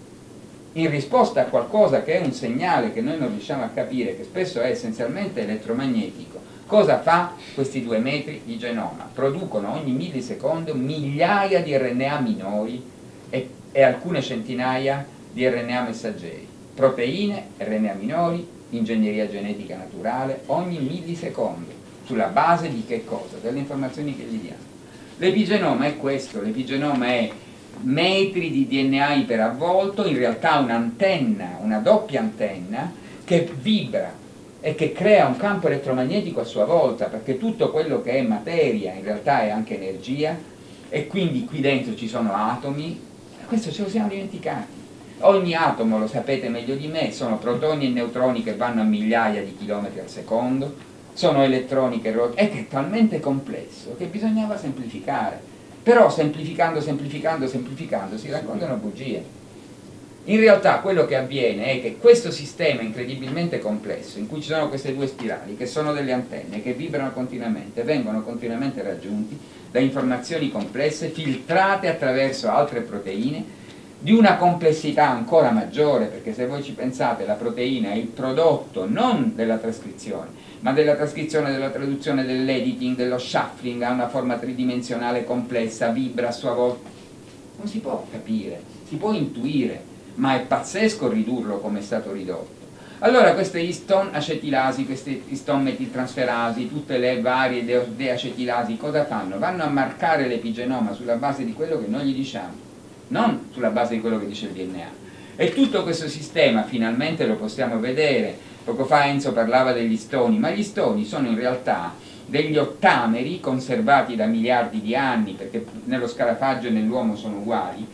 in risposta a qualcosa che è un segnale che noi non riusciamo a capire, che spesso è essenzialmente elettromagnetico, cosa fa questi due metri di genoma? Producono ogni millisecondo migliaia di RNA minori e, e alcune centinaia di RNA messaggeri. Proteine, RNA minori, ingegneria genetica naturale, ogni millisecondo. Sulla base di che cosa? Delle informazioni che gli diamo. L'epigenoma è questo, l'epigenoma è metri di DNA iperavvolto, in realtà un'antenna, una doppia antenna che vibra e che crea un campo elettromagnetico a sua volta, perché tutto quello che è materia in realtà è anche energia e quindi qui dentro ci sono atomi, questo ce lo siamo dimenticati. Ogni atomo, lo sapete meglio di me, sono protoni e neutroni che vanno a migliaia di chilometri al secondo, sono elettroni che ruotano, è che è talmente complesso che bisognava semplificare però semplificando, semplificando, semplificando si raccontano bugie. In realtà quello che avviene è che questo sistema incredibilmente complesso, in cui ci sono queste due spirali, che sono delle antenne, che vibrano continuamente, vengono continuamente raggiunti da informazioni complesse, filtrate attraverso altre proteine, di una complessità ancora maggiore, perché se voi ci pensate la proteina è il prodotto non della trascrizione, ma della trascrizione, della traduzione, dell'editing, dello shuffling, ha una forma tridimensionale complessa, vibra a sua volta, non si può capire, si può intuire, ma è pazzesco ridurlo come è stato ridotto. Allora queste histone acetilasi, queste histone metiltransferasi, tutte le varie deacetilasi cosa fanno? Vanno a marcare l'epigenoma sulla base di quello che noi gli diciamo, non sulla base di quello che dice il DNA. E tutto questo sistema finalmente lo possiamo vedere, poco fa Enzo parlava degli stoni, ma gli stoni sono in realtà degli ottameri conservati da miliardi di anni, perché nello scarafaggio e nell'uomo sono uguali,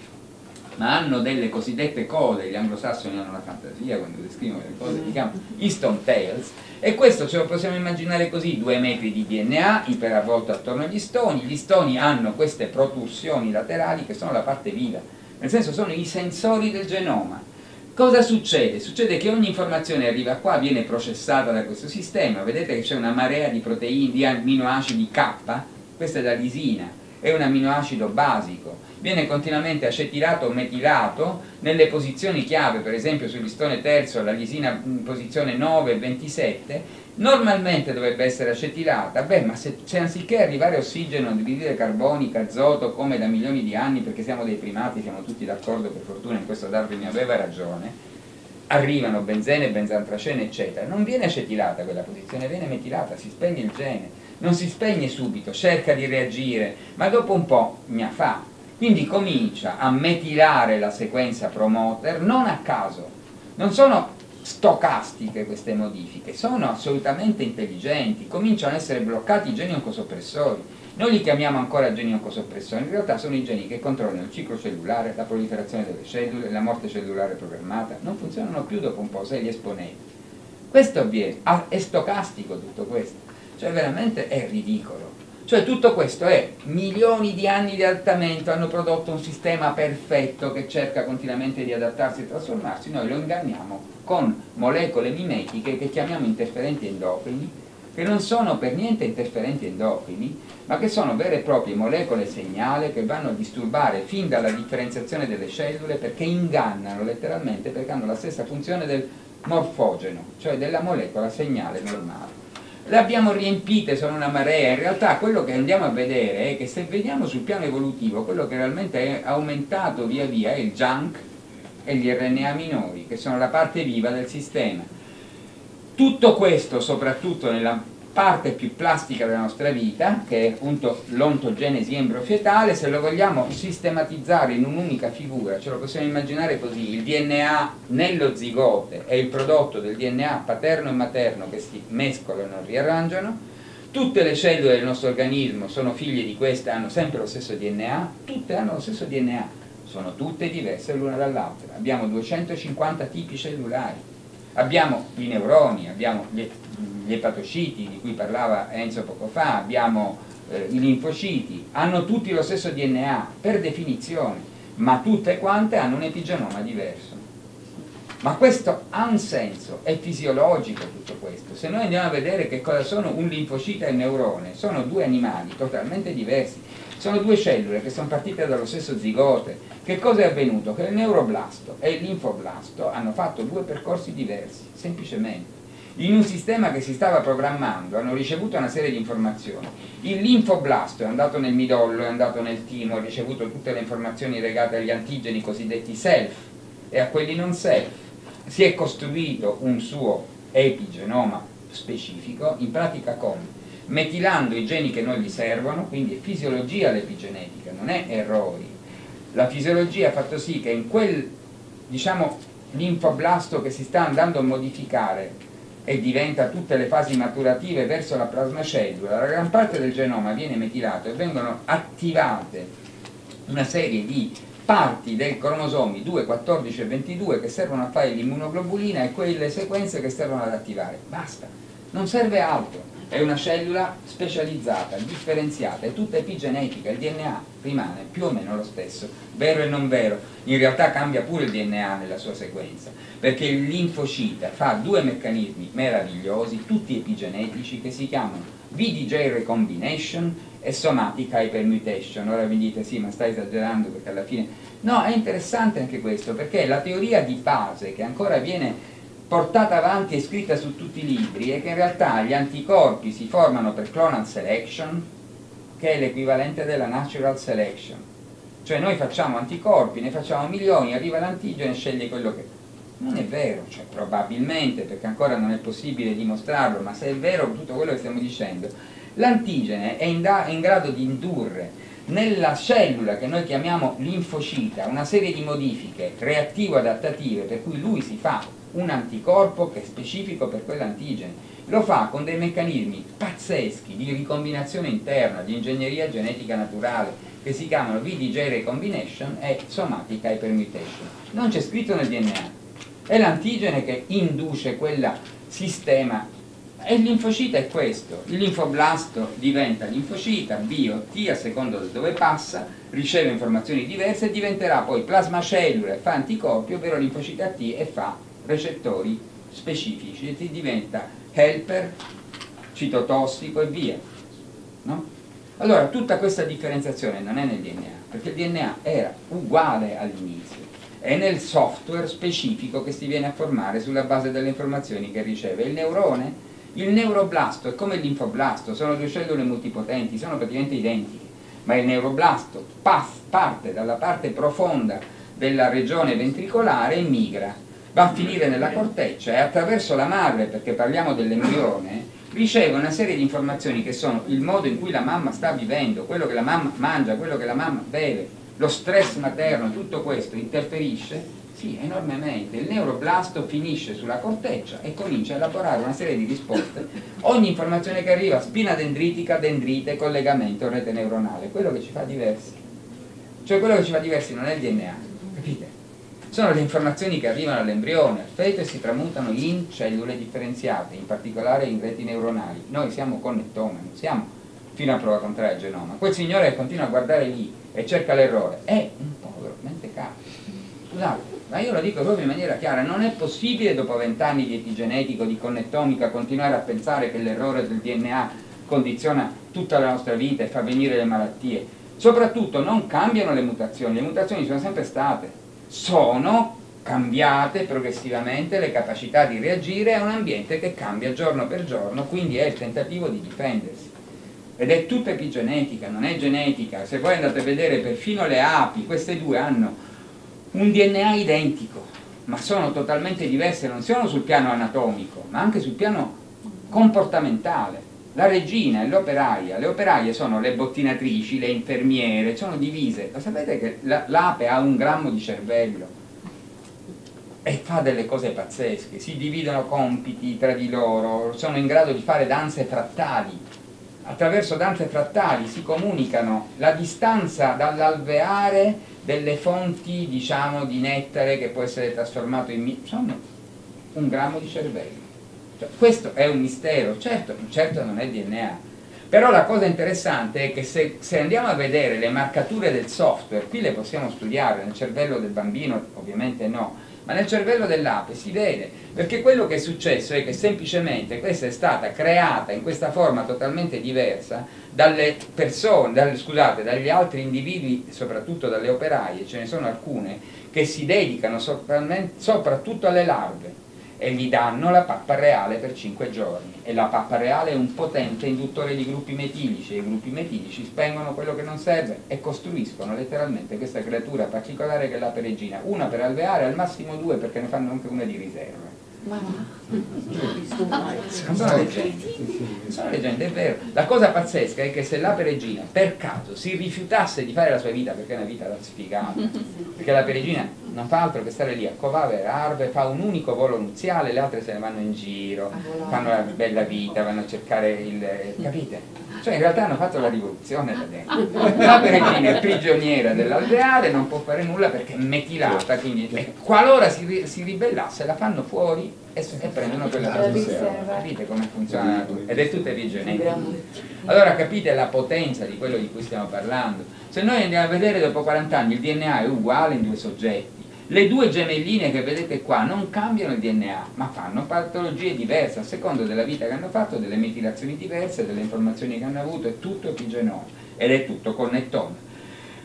ma hanno delle cosiddette code, gli anglosassoni hanno la fantasia quando descrivono le cose, si chiamano Easton Tails, e questo ce lo possiamo immaginare così, due metri di DNA iperavvolto attorno agli stoni, gli stoni hanno queste protursioni laterali che sono la parte viva, nel senso sono i sensori del genoma. Cosa succede? Succede che ogni informazione arriva qua, viene processata da questo sistema, vedete che c'è una marea di proteine, di aminoacidi K, questa è la lisina, è un aminoacido basico, viene continuamente acetilato o metilato nelle posizioni chiave, per esempio sul listone terzo la lisina in posizione 9 e 27, normalmente dovrebbe essere acetilata, beh ma se, se anziché arrivare ossigeno, anidride carbonica, azoto come da milioni di anni, perché siamo dei primati, siamo tutti d'accordo, per fortuna in questo Darwin ne aveva ragione, arrivano benzene, benzantracene eccetera, non viene acetilata quella posizione, viene metilata, si spegne il gene, non si spegne subito, cerca di reagire, ma dopo un po' mi fa, quindi comincia a metilare la sequenza promoter non a caso, non sono stocastiche queste modifiche, sono assolutamente intelligenti, cominciano ad essere bloccati i geni oncosoppressori. Noi li chiamiamo ancora geni oncosoppressori, in realtà sono i geni che controllano il ciclo cellulare, la proliferazione delle cellule, la morte cellulare programmata, non funzionano più dopo un po', se li esponenti. Questo avviene, ah, è stocastico tutto questo, cioè veramente è ridicolo. Cioè tutto questo è milioni di anni di adattamento, hanno prodotto un sistema perfetto che cerca continuamente di adattarsi e trasformarsi, noi lo inganniamo con molecole mimetiche che chiamiamo interferenti endocrini, che non sono per niente interferenti endocrini, ma che sono vere e proprie molecole segnale che vanno a disturbare fin dalla differenziazione delle cellule perché ingannano letteralmente, perché hanno la stessa funzione del morfogeno, cioè della molecola segnale normale. Le abbiamo riempite, sono una marea, in realtà quello che andiamo a vedere è che se vediamo sul piano evolutivo quello che realmente è aumentato via via è il junk e gli RNA minori, che sono la parte viva del sistema. Tutto questo, soprattutto nella parte più plastica della nostra vita, che è appunto l'ontogenesi embrofetale, se lo vogliamo sistematizzare in un'unica figura, ce lo possiamo immaginare così, il DNA nello zigote è il prodotto del DNA paterno e materno che si mescolano e riarrangiano, tutte le cellule del nostro organismo sono figlie di queste, hanno sempre lo stesso DNA, tutte hanno lo stesso DNA, sono tutte diverse l'una dall'altra, abbiamo 250 tipi cellulari, abbiamo i neuroni, abbiamo gli, epatociti di cui parlava Enzo poco fa, abbiamo eh, i linfociti, hanno tutti lo stesso DNA per definizione, ma tutte quante hanno un epigenoma diverso. Ma questo ha un senso, è fisiologico tutto questo. Se noi andiamo a vedere che cosa sono un linfocita e un neurone, sono due animali totalmente diversi, sono due cellule che sono partite dallo stesso zigote. Che cosa è avvenuto? Che il neuroblasto e il linfoblasto hanno fatto due percorsi diversi, semplicemente. In un sistema che si stava programmando hanno ricevuto una serie di informazioni. Il linfoblasto è andato nel midollo, è andato nel timo, ha ricevuto tutte le informazioni legate agli antigeni cosiddetti self e a quelli non self. Si è costruito un suo epigenoma specifico, in pratica come? Metilando i geni che non gli servono, quindi è fisiologia l'epigenetica, non è errori. La fisiologia ha fatto sì che in quel, diciamo, linfoblasto che si sta andando a modificare e diventa tutte le fasi maturative verso la plasmacellula, la gran parte del genoma viene metilato e vengono attivate una serie di parti dei cromosomi 2, 14 e 22 che servono a fare l'immunoglobulina e quelle sequenze che servono ad attivare. Basta, non serve altro è una cellula specializzata, differenziata, è tutta epigenetica, il DNA rimane più o meno lo stesso, vero e non vero, in realtà cambia pure il DNA nella sua sequenza, perché il linfocita fa due meccanismi meravigliosi, tutti epigenetici, che si chiamano VDJ recombination e somatic hypermutation. Ora vi dite sì, ma stai esagerando perché alla fine... No, è interessante anche questo, perché la teoria di base che ancora viene portata avanti e scritta su tutti i libri è che in realtà gli anticorpi si formano per clonal selection, che è l'equivalente della natural selection. Cioè noi facciamo anticorpi, ne facciamo milioni, arriva l'antigene e sceglie quello che... Non è vero, cioè probabilmente, perché ancora non è possibile dimostrarlo, ma se è vero tutto quello che stiamo dicendo, l'antigene è in, in grado di indurre nella cellula che noi chiamiamo linfocita una serie di modifiche reattivo-adattative per cui lui si fa un anticorpo che è specifico per quell'antigene. Lo fa con dei meccanismi pazzeschi di ricombinazione interna, di ingegneria genetica naturale, che si chiamano VDJ recombination e somatic hypermutation. Non c'è scritto nel DNA. È l'antigene che induce quel sistema e il linfocita è questo, il linfoblasto diventa linfocita, B o T a seconda di dove passa, riceve informazioni diverse e diventerà poi plasmacellula e fa anticorpi, ovvero linfocita T e fa recettori specifici e ti diventa helper, citotossico e via. No? Allora tutta questa differenziazione non è nel DNA, perché il DNA era uguale all'inizio, è nel software specifico che si viene a formare sulla base delle informazioni che riceve. Il neurone, il neuroblasto è come linfoblasto, sono due cellule multipotenti, sono praticamente identiche, ma il neuroblasto parte dalla parte profonda della regione ventricolare e migra va a finire nella corteccia e attraverso la madre, perché parliamo dell'embrione, riceve una serie di informazioni che sono il modo in cui la mamma sta vivendo, quello che la mamma mangia, quello che la mamma beve, lo stress materno, tutto questo interferisce sì, enormemente. Il neuroblasto finisce sulla corteccia e comincia a elaborare una serie di risposte. Ogni informazione che arriva, spina dendritica, dendrite, collegamento, rete neuronale, quello che ci fa diversi. Cioè quello che ci fa diversi non è il DNA? Sono le informazioni che arrivano all'embrione, al feto e si tramutano in cellule differenziate, in particolare in reti neuronali. Noi siamo connettome, non siamo fino a prova contraria al genoma. Quel signore che continua a guardare lì e cerca l'errore è un povero mentecato. Scusate, ma io lo dico proprio in maniera chiara, non è possibile dopo vent'anni di epigenetico, di connettomica, continuare a pensare che l'errore del DNA condiziona tutta la nostra vita e fa venire le malattie. Soprattutto non cambiano le mutazioni, le mutazioni sono sempre state, sono cambiate progressivamente le capacità di reagire a un ambiente che cambia giorno per giorno, quindi è il tentativo di difendersi. Ed è tutta epigenetica, non è genetica. Se voi andate a vedere perfino le api, queste due hanno un DNA identico, ma sono totalmente diverse non solo sul piano anatomico, ma anche sul piano comportamentale. La regina e l'operaia, le operaie sono le bottinatrici, le infermiere, sono divise. Lo sapete che l'ape ha un grammo di cervello e fa delle cose pazzesche, si dividono compiti tra di loro, sono in grado di fare danze frattali. Attraverso danze frattali si comunicano la distanza dall'alveare delle fonti, diciamo, di nettare che può essere trasformato in... sono un grammo di cervello. Cioè, questo è un mistero, certo, certo non è DNA, però la cosa interessante è che se, se, andiamo a vedere le marcature del software, qui le possiamo studiare, nel cervello del bambino ovviamente no, ma nel cervello dell'ape si vede, perché quello che è successo è che semplicemente questa è stata creata in questa forma totalmente diversa dalle persone, dalle, scusate, dagli altri individui, soprattutto dalle operaie, ce ne sono alcune che si dedicano soprattutto alle larve, e gli danno la pappa reale per 5 giorni. E la pappa reale è un potente induttore di gruppi metilici e i gruppi metilici spengono quello che non serve e costruiscono letteralmente questa creatura particolare che è la peregina. Una per alveare, al massimo due perché ne fanno anche una di riserva. Ma non sono leggende, sono leggende, è vero. La cosa pazzesca è che se la peregina per caso si rifiutasse di fare la sua vita, perché è una vita da sfigata, perché la peregina non fa altro che stare lì a covare arve, fa un unico volo nuziale, le altre se ne vanno in giro, fanno la bella vita, vanno a cercare il... capite? Cioè in realtà hanno fatto la rivoluzione da dentro. [laughs] La peregina è prigioniera dell'alveare, non può fare nulla perché è metilata, quindi qualora si, si ribellasse la fanno fuori e, e prendono quella trasmissione. Capite come funziona? Ed è tutta epigenetica. Allora capite la potenza di quello di cui stiamo parlando. Se noi andiamo a vedere dopo 40 anni il DNA è uguale in due soggetti, le due gemelline che vedete qua non cambiano il DNA, ma fanno patologie diverse a seconda della vita che hanno fatto, delle metilazioni diverse, delle informazioni che hanno avuto, è tutto epigenoma ed è tutto connettone.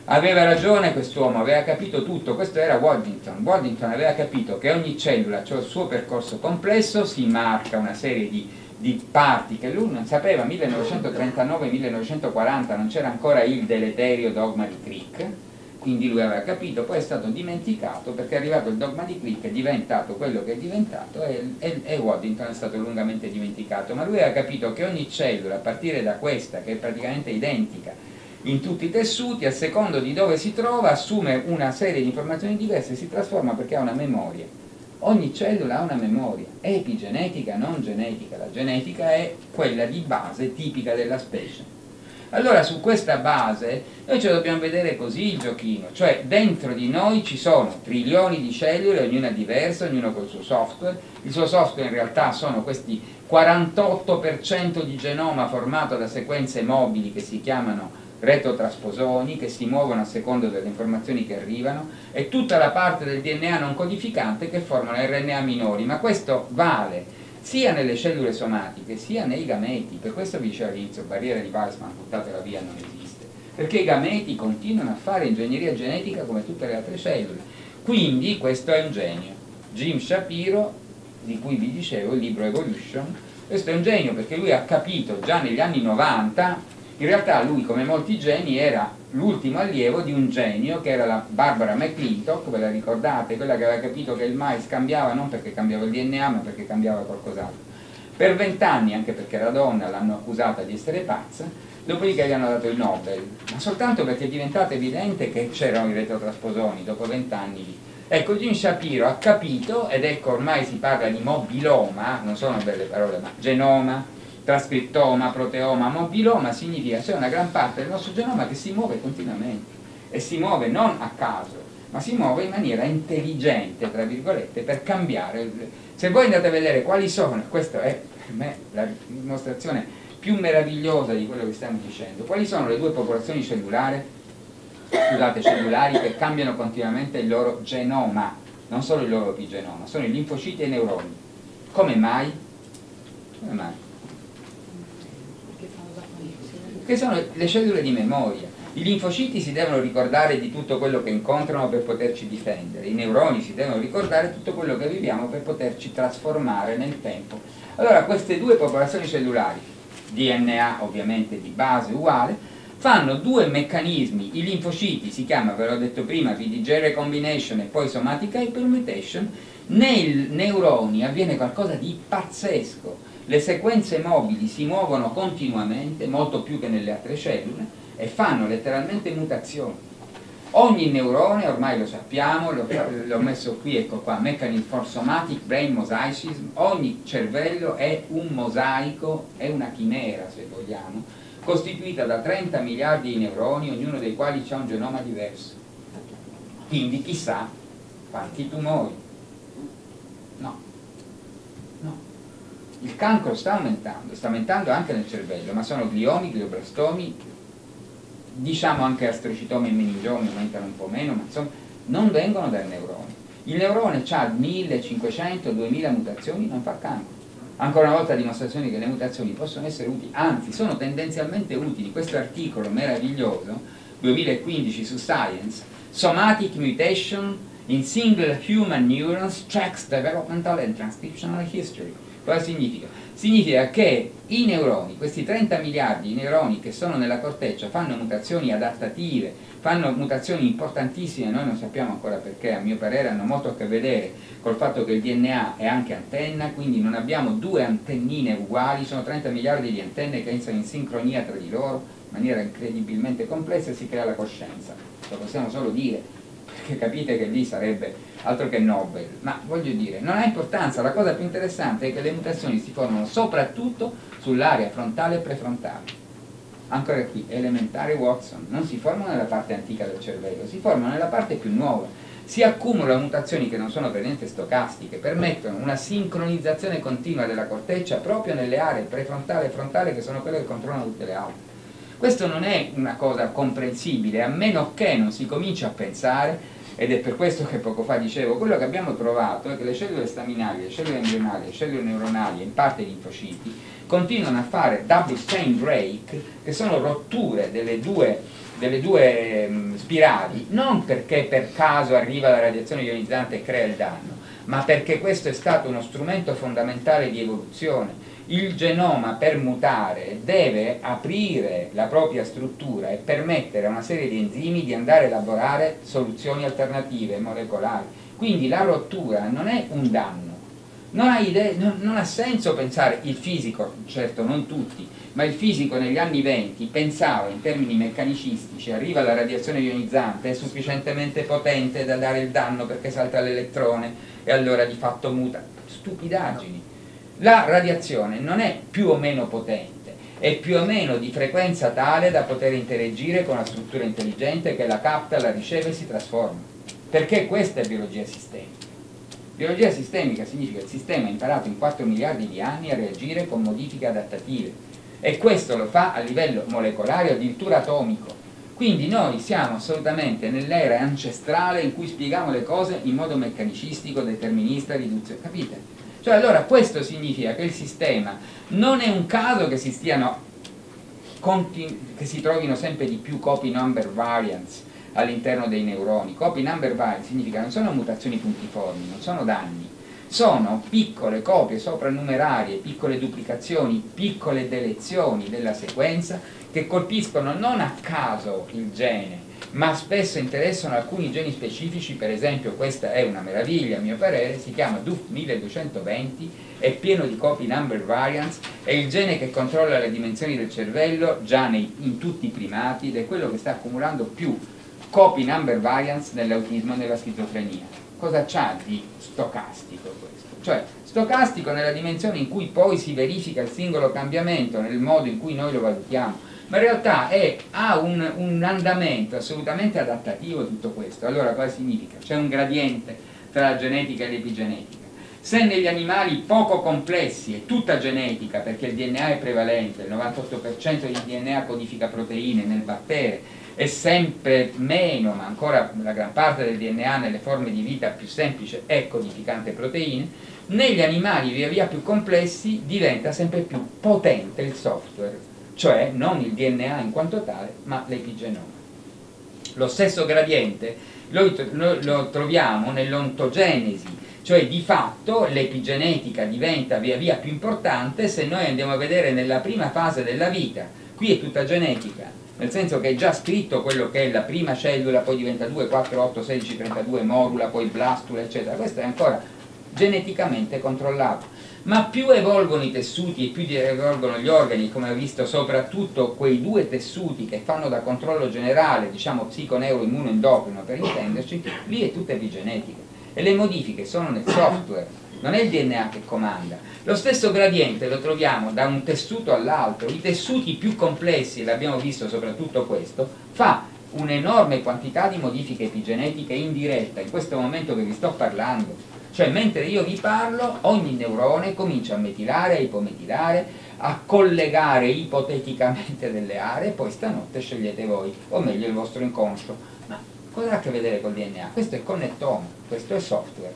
Aveva ragione quest'uomo, aveva capito tutto, questo era Waddington. Waddington aveva capito che ogni cellula ha il suo percorso complesso, si marca una serie di, di parti che lui non sapeva, 1939-1940 non c'era ancora il deleterio dogma di Crick, quindi lui aveva capito, poi è stato dimenticato perché è arrivato il dogma di Crick, è diventato quello che è diventato e, e, e, Waddington è stato lungamente dimenticato, ma lui aveva capito che ogni cellula, a partire da questa, che è praticamente identica in tutti i tessuti, a secondo di dove si trova, assume una serie di informazioni diverse e si trasforma perché ha una memoria. Ogni cellula ha una memoria, epigenetica, non genetica, la genetica è quella di base tipica della specie. Allora su questa base noi ce lo dobbiamo vedere così il giochino, cioè dentro di noi ci sono trilioni di cellule, ognuna diversa, ognuno col suo software, il suo software in realtà sono questi 48% di genoma formato da sequenze mobili che si chiamano retrotrasposoni che si muovono a seconda delle informazioni che arrivano e tutta la parte del DNA non codificante che formano RNA minori, ma questo vale sia nelle cellule somatiche sia nei gameti, per questo vi dicevo all'inizio, barriera di Weissman, buttatela via, non esiste, perché i gameti continuano a fare ingegneria genetica come tutte le altre cellule, quindi questo è un genio. Jim Shapiro, di cui vi dicevo, il libro Evolution, questo è un genio perché lui ha capito già negli anni 90 in realtà lui, come molti geni, era l'ultimo allievo di un genio che era la Barbara McClintock, ve la ricordate? Quella che aveva capito che il mais cambiava non perché cambiava il DNA ma perché cambiava qualcos'altro. Per vent'anni, anche perché era donna, l'hanno accusata di essere pazza, dopodiché gli hanno dato il Nobel, ma soltanto perché è diventato evidente che c'erano i retrotrasposoni dopo vent'anni di... Ecco, Jim Shapiro ha capito, ed ecco ormai si parla di mobiloma, non sono belle parole, ma genoma, trascrittoma, proteoma, mobiloma significa c'è una gran parte del nostro genoma che si muove continuamente e si muove non a caso, ma si muove in maniera intelligente, tra virgolette, per cambiare. Se voi andate a vedere quali sono, questa è per me la dimostrazione più meravigliosa di quello che stiamo dicendo, quali sono le due popolazioni cellulari, scusate, cellulari che cambiano continuamente il loro genoma, non solo il loro epigenoma, sono i linfociti e i neuroni. Come mai? Come mai? Che sono le cellule di memoria. I linfociti si devono ricordare di tutto quello che incontrano per poterci difendere, i neuroni si devono ricordare tutto quello che viviamo per poterci trasformare nel tempo. Allora queste due popolazioni cellulari, DNA ovviamente di base uguale, fanno due meccanismi, i linfociti si chiama, ve l'ho detto prima, VDJ recombination e poi somatic hypermutation, nei neuroni avviene qualcosa di pazzesco, le sequenze mobili si muovono continuamente, molto più che nelle altre cellule, e fanno letteralmente mutazioni. Ogni neurone, ormai lo sappiamo, l'ho messo qui, ecco qua, Mechanism for Somatic Brain Mosaicism, ogni cervello è un mosaico, è una chimera se vogliamo, costituita da 30 miliardi di neuroni, ognuno dei quali ha un genoma diverso. Quindi chissà quanti tumori. Il cancro sta aumentando, sta aumentando anche nel cervello, ma sono gliomi, glioblastomi, diciamo anche astrocitomi e meningiomi aumentano un po' meno, ma insomma non vengono dai neuroni. Il neurone ha 1500-2000 mutazioni, non fa cancro. Ancora una volta dimostrazione che le mutazioni possono essere utili, anzi sono tendenzialmente utili. Questo articolo meraviglioso, 2015 su Science, Somatic Mutation in Single Human Neurons Tracks Developmental and Transcriptional History Cosa significa? Significa che i neuroni, questi 30 miliardi di neuroni che sono nella corteccia, fanno mutazioni adattative, fanno mutazioni importantissime, noi non sappiamo ancora perché, a mio parere hanno molto a che vedere col fatto che il DNA è anche antenna, quindi non abbiamo due antennine uguali, sono 30 miliardi di antenne che entrano in sincronia tra di loro, in maniera incredibilmente complessa e si crea la coscienza. Lo possiamo solo dire, perché capite che lì sarebbe altro che Nobel, ma voglio dire, non ha importanza, la cosa più interessante è che le mutazioni si formano soprattutto sull'area frontale e prefrontale. Ancora qui, elementare Watson, non si formano nella parte antica del cervello, si formano nella parte più nuova. si accumulano mutazioni che non sono per niente stocastiche, permettono una sincronizzazione continua della corteccia proprio nelle aree prefrontale e frontale che sono quelle che controllano tutte le altre. Questo non è una cosa comprensibile, a meno che non si cominci a pensare, ed è per questo che poco fa dicevo, quello che abbiamo trovato è che le cellule staminali, le cellule embrionali, le cellule neuronali e in parte i linfociti continuano a fare double chain break, che sono rotture delle due delle due mh, spirali, non perché per caso arriva la radiazione ionizzante e crea il danno, ma perché questo è stato uno strumento fondamentale di evoluzione. Il genoma per mutare deve aprire la propria struttura e permettere a una serie di enzimi di andare a elaborare soluzioni alternative molecolari. Quindi la rottura non è un danno, non ha, idee, non, non ha senso pensare, il fisico, certo non tutti, ma il fisico negli anni 20 pensava in termini meccanicistici, arriva la radiazione ionizzante, è sufficientemente potente da dare il danno perché salta l'elettrone e allora di fatto muta. Stupidaggini. La radiazione non è più o meno potente, è più o meno di frequenza tale da poter interagire con una struttura intelligente che la capta, la riceve e si trasforma. Perché questa è biologia sistemica. Biologia sistemica significa che il sistema ha imparato in 4 miliardi di anni a reagire con modifiche adattative e questo lo fa a livello molecolare, addirittura atomico. Quindi noi siamo assolutamente nell'era ancestrale in cui spieghiamo le cose in modo meccanicistico, determinista, riduzio, capite? Cioè allora questo significa che il sistema non è un caso che si stiano che si trovino sempre di più copy number variants all'interno dei neuroni. Copy number variants significa non sono mutazioni puntiformi, non sono danni, sono piccole copie sopranumerarie, piccole duplicazioni, piccole delezioni della sequenza che colpiscono non a caso il gene, ma spesso interessano alcuni geni specifici, per esempio questa è una meraviglia a mio parere, si chiama DUF 1220, è pieno di copy number variants, è il gene che controlla le dimensioni del cervello già nei, in tutti i primati ed è quello che sta accumulando più copy number variants nell'autismo e nella schizofrenia cosa c'ha di stocastico questo? Cioè, stocastico nella dimensione in cui poi si verifica il singolo cambiamento, nel modo in cui noi lo valutiamo, ma in realtà è, ha un, un, andamento assolutamente adattativo tutto questo. Allora cosa significa? C'è un gradiente tra la genetica e l'epigenetica. Se negli animali poco complessi è tutta genetica, perché il DNA è prevalente, il 98% del DNA codifica proteine nel battere, è sempre meno, ma ancora la gran parte del DNA nelle forme di vita più semplice è codificante proteine, negli animali via via più complessi diventa sempre più potente il software, cioè non il DNA in quanto tale, ma l'epigenoma. Lo stesso gradiente lo, lo, lo troviamo nell'ontogenesi, cioè di fatto l'epigenetica diventa via via più importante se noi andiamo a vedere nella prima fase della vita, qui è tutta genetica, nel senso che è già scritto quello che è la prima cellula, poi diventa 2, 4, 8, 16, 32, morula, poi blastula, eccetera. Questo è ancora geneticamente controllato. Ma più evolvono i tessuti e più evolvono gli organi, come ha visto soprattutto quei due tessuti che fanno da controllo generale, diciamo psico-neuro-immuno-endocrino per intenderci, lì è tutta epigenetica. E le modifiche sono nel software, non è il DNA che comanda. Lo stesso gradiente lo troviamo da un tessuto all'altro, i tessuti più complessi, l'abbiamo visto soprattutto questo, fa un'enorme quantità di modifiche epigenetiche in diretta, in questo momento che vi sto parlando. Cioè, mentre io vi parlo, ogni neurone comincia a metilare, a ipometilare, a collegare ipoteticamente delle aree, poi stanotte scegliete voi, o meglio il vostro inconscio. Ma cosa ha a che vedere col DNA? Questo è connettome, questo è software.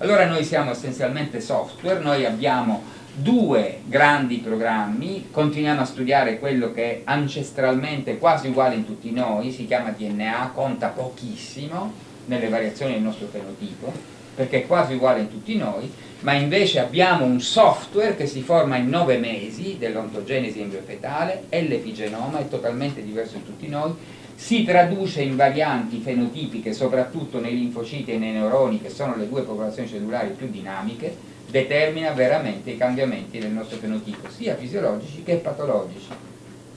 Allora noi siamo essenzialmente software, noi abbiamo due grandi programmi, continuiamo a studiare quello che è ancestralmente quasi uguale in tutti noi, si chiama DNA, conta pochissimo nelle variazioni del nostro fenotipo, perché è quasi uguale in tutti noi, ma invece abbiamo un software che si forma in nove mesi dell'ontogenesi embriofetale e l'epigenoma è totalmente diverso in tutti noi. Si traduce in varianti fenotipiche soprattutto nei linfociti e nei neuroni che sono le due popolazioni cellulari più dinamiche determina veramente i cambiamenti del nostro fenotipo sia fisiologici che patologici.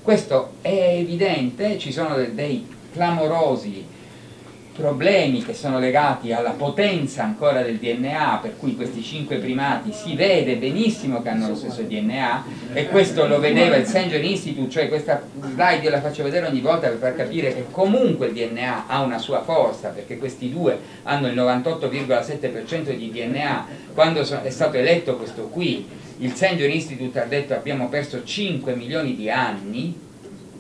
Questo è evidente ci sono dei clamorosi problemi che sono legati alla potenza ancora del DNA, per cui questi cinque primati si vede benissimo che hanno lo stesso DNA e questo lo vedeva il Sanger Institute, cioè questa slide io la faccio vedere ogni volta per far capire che comunque il DNA ha una sua forza, perché questi due hanno il 98,7% di DNA, quando è stato eletto questo qui, il Sanger Institute ha detto abbiamo perso 5 milioni di anni,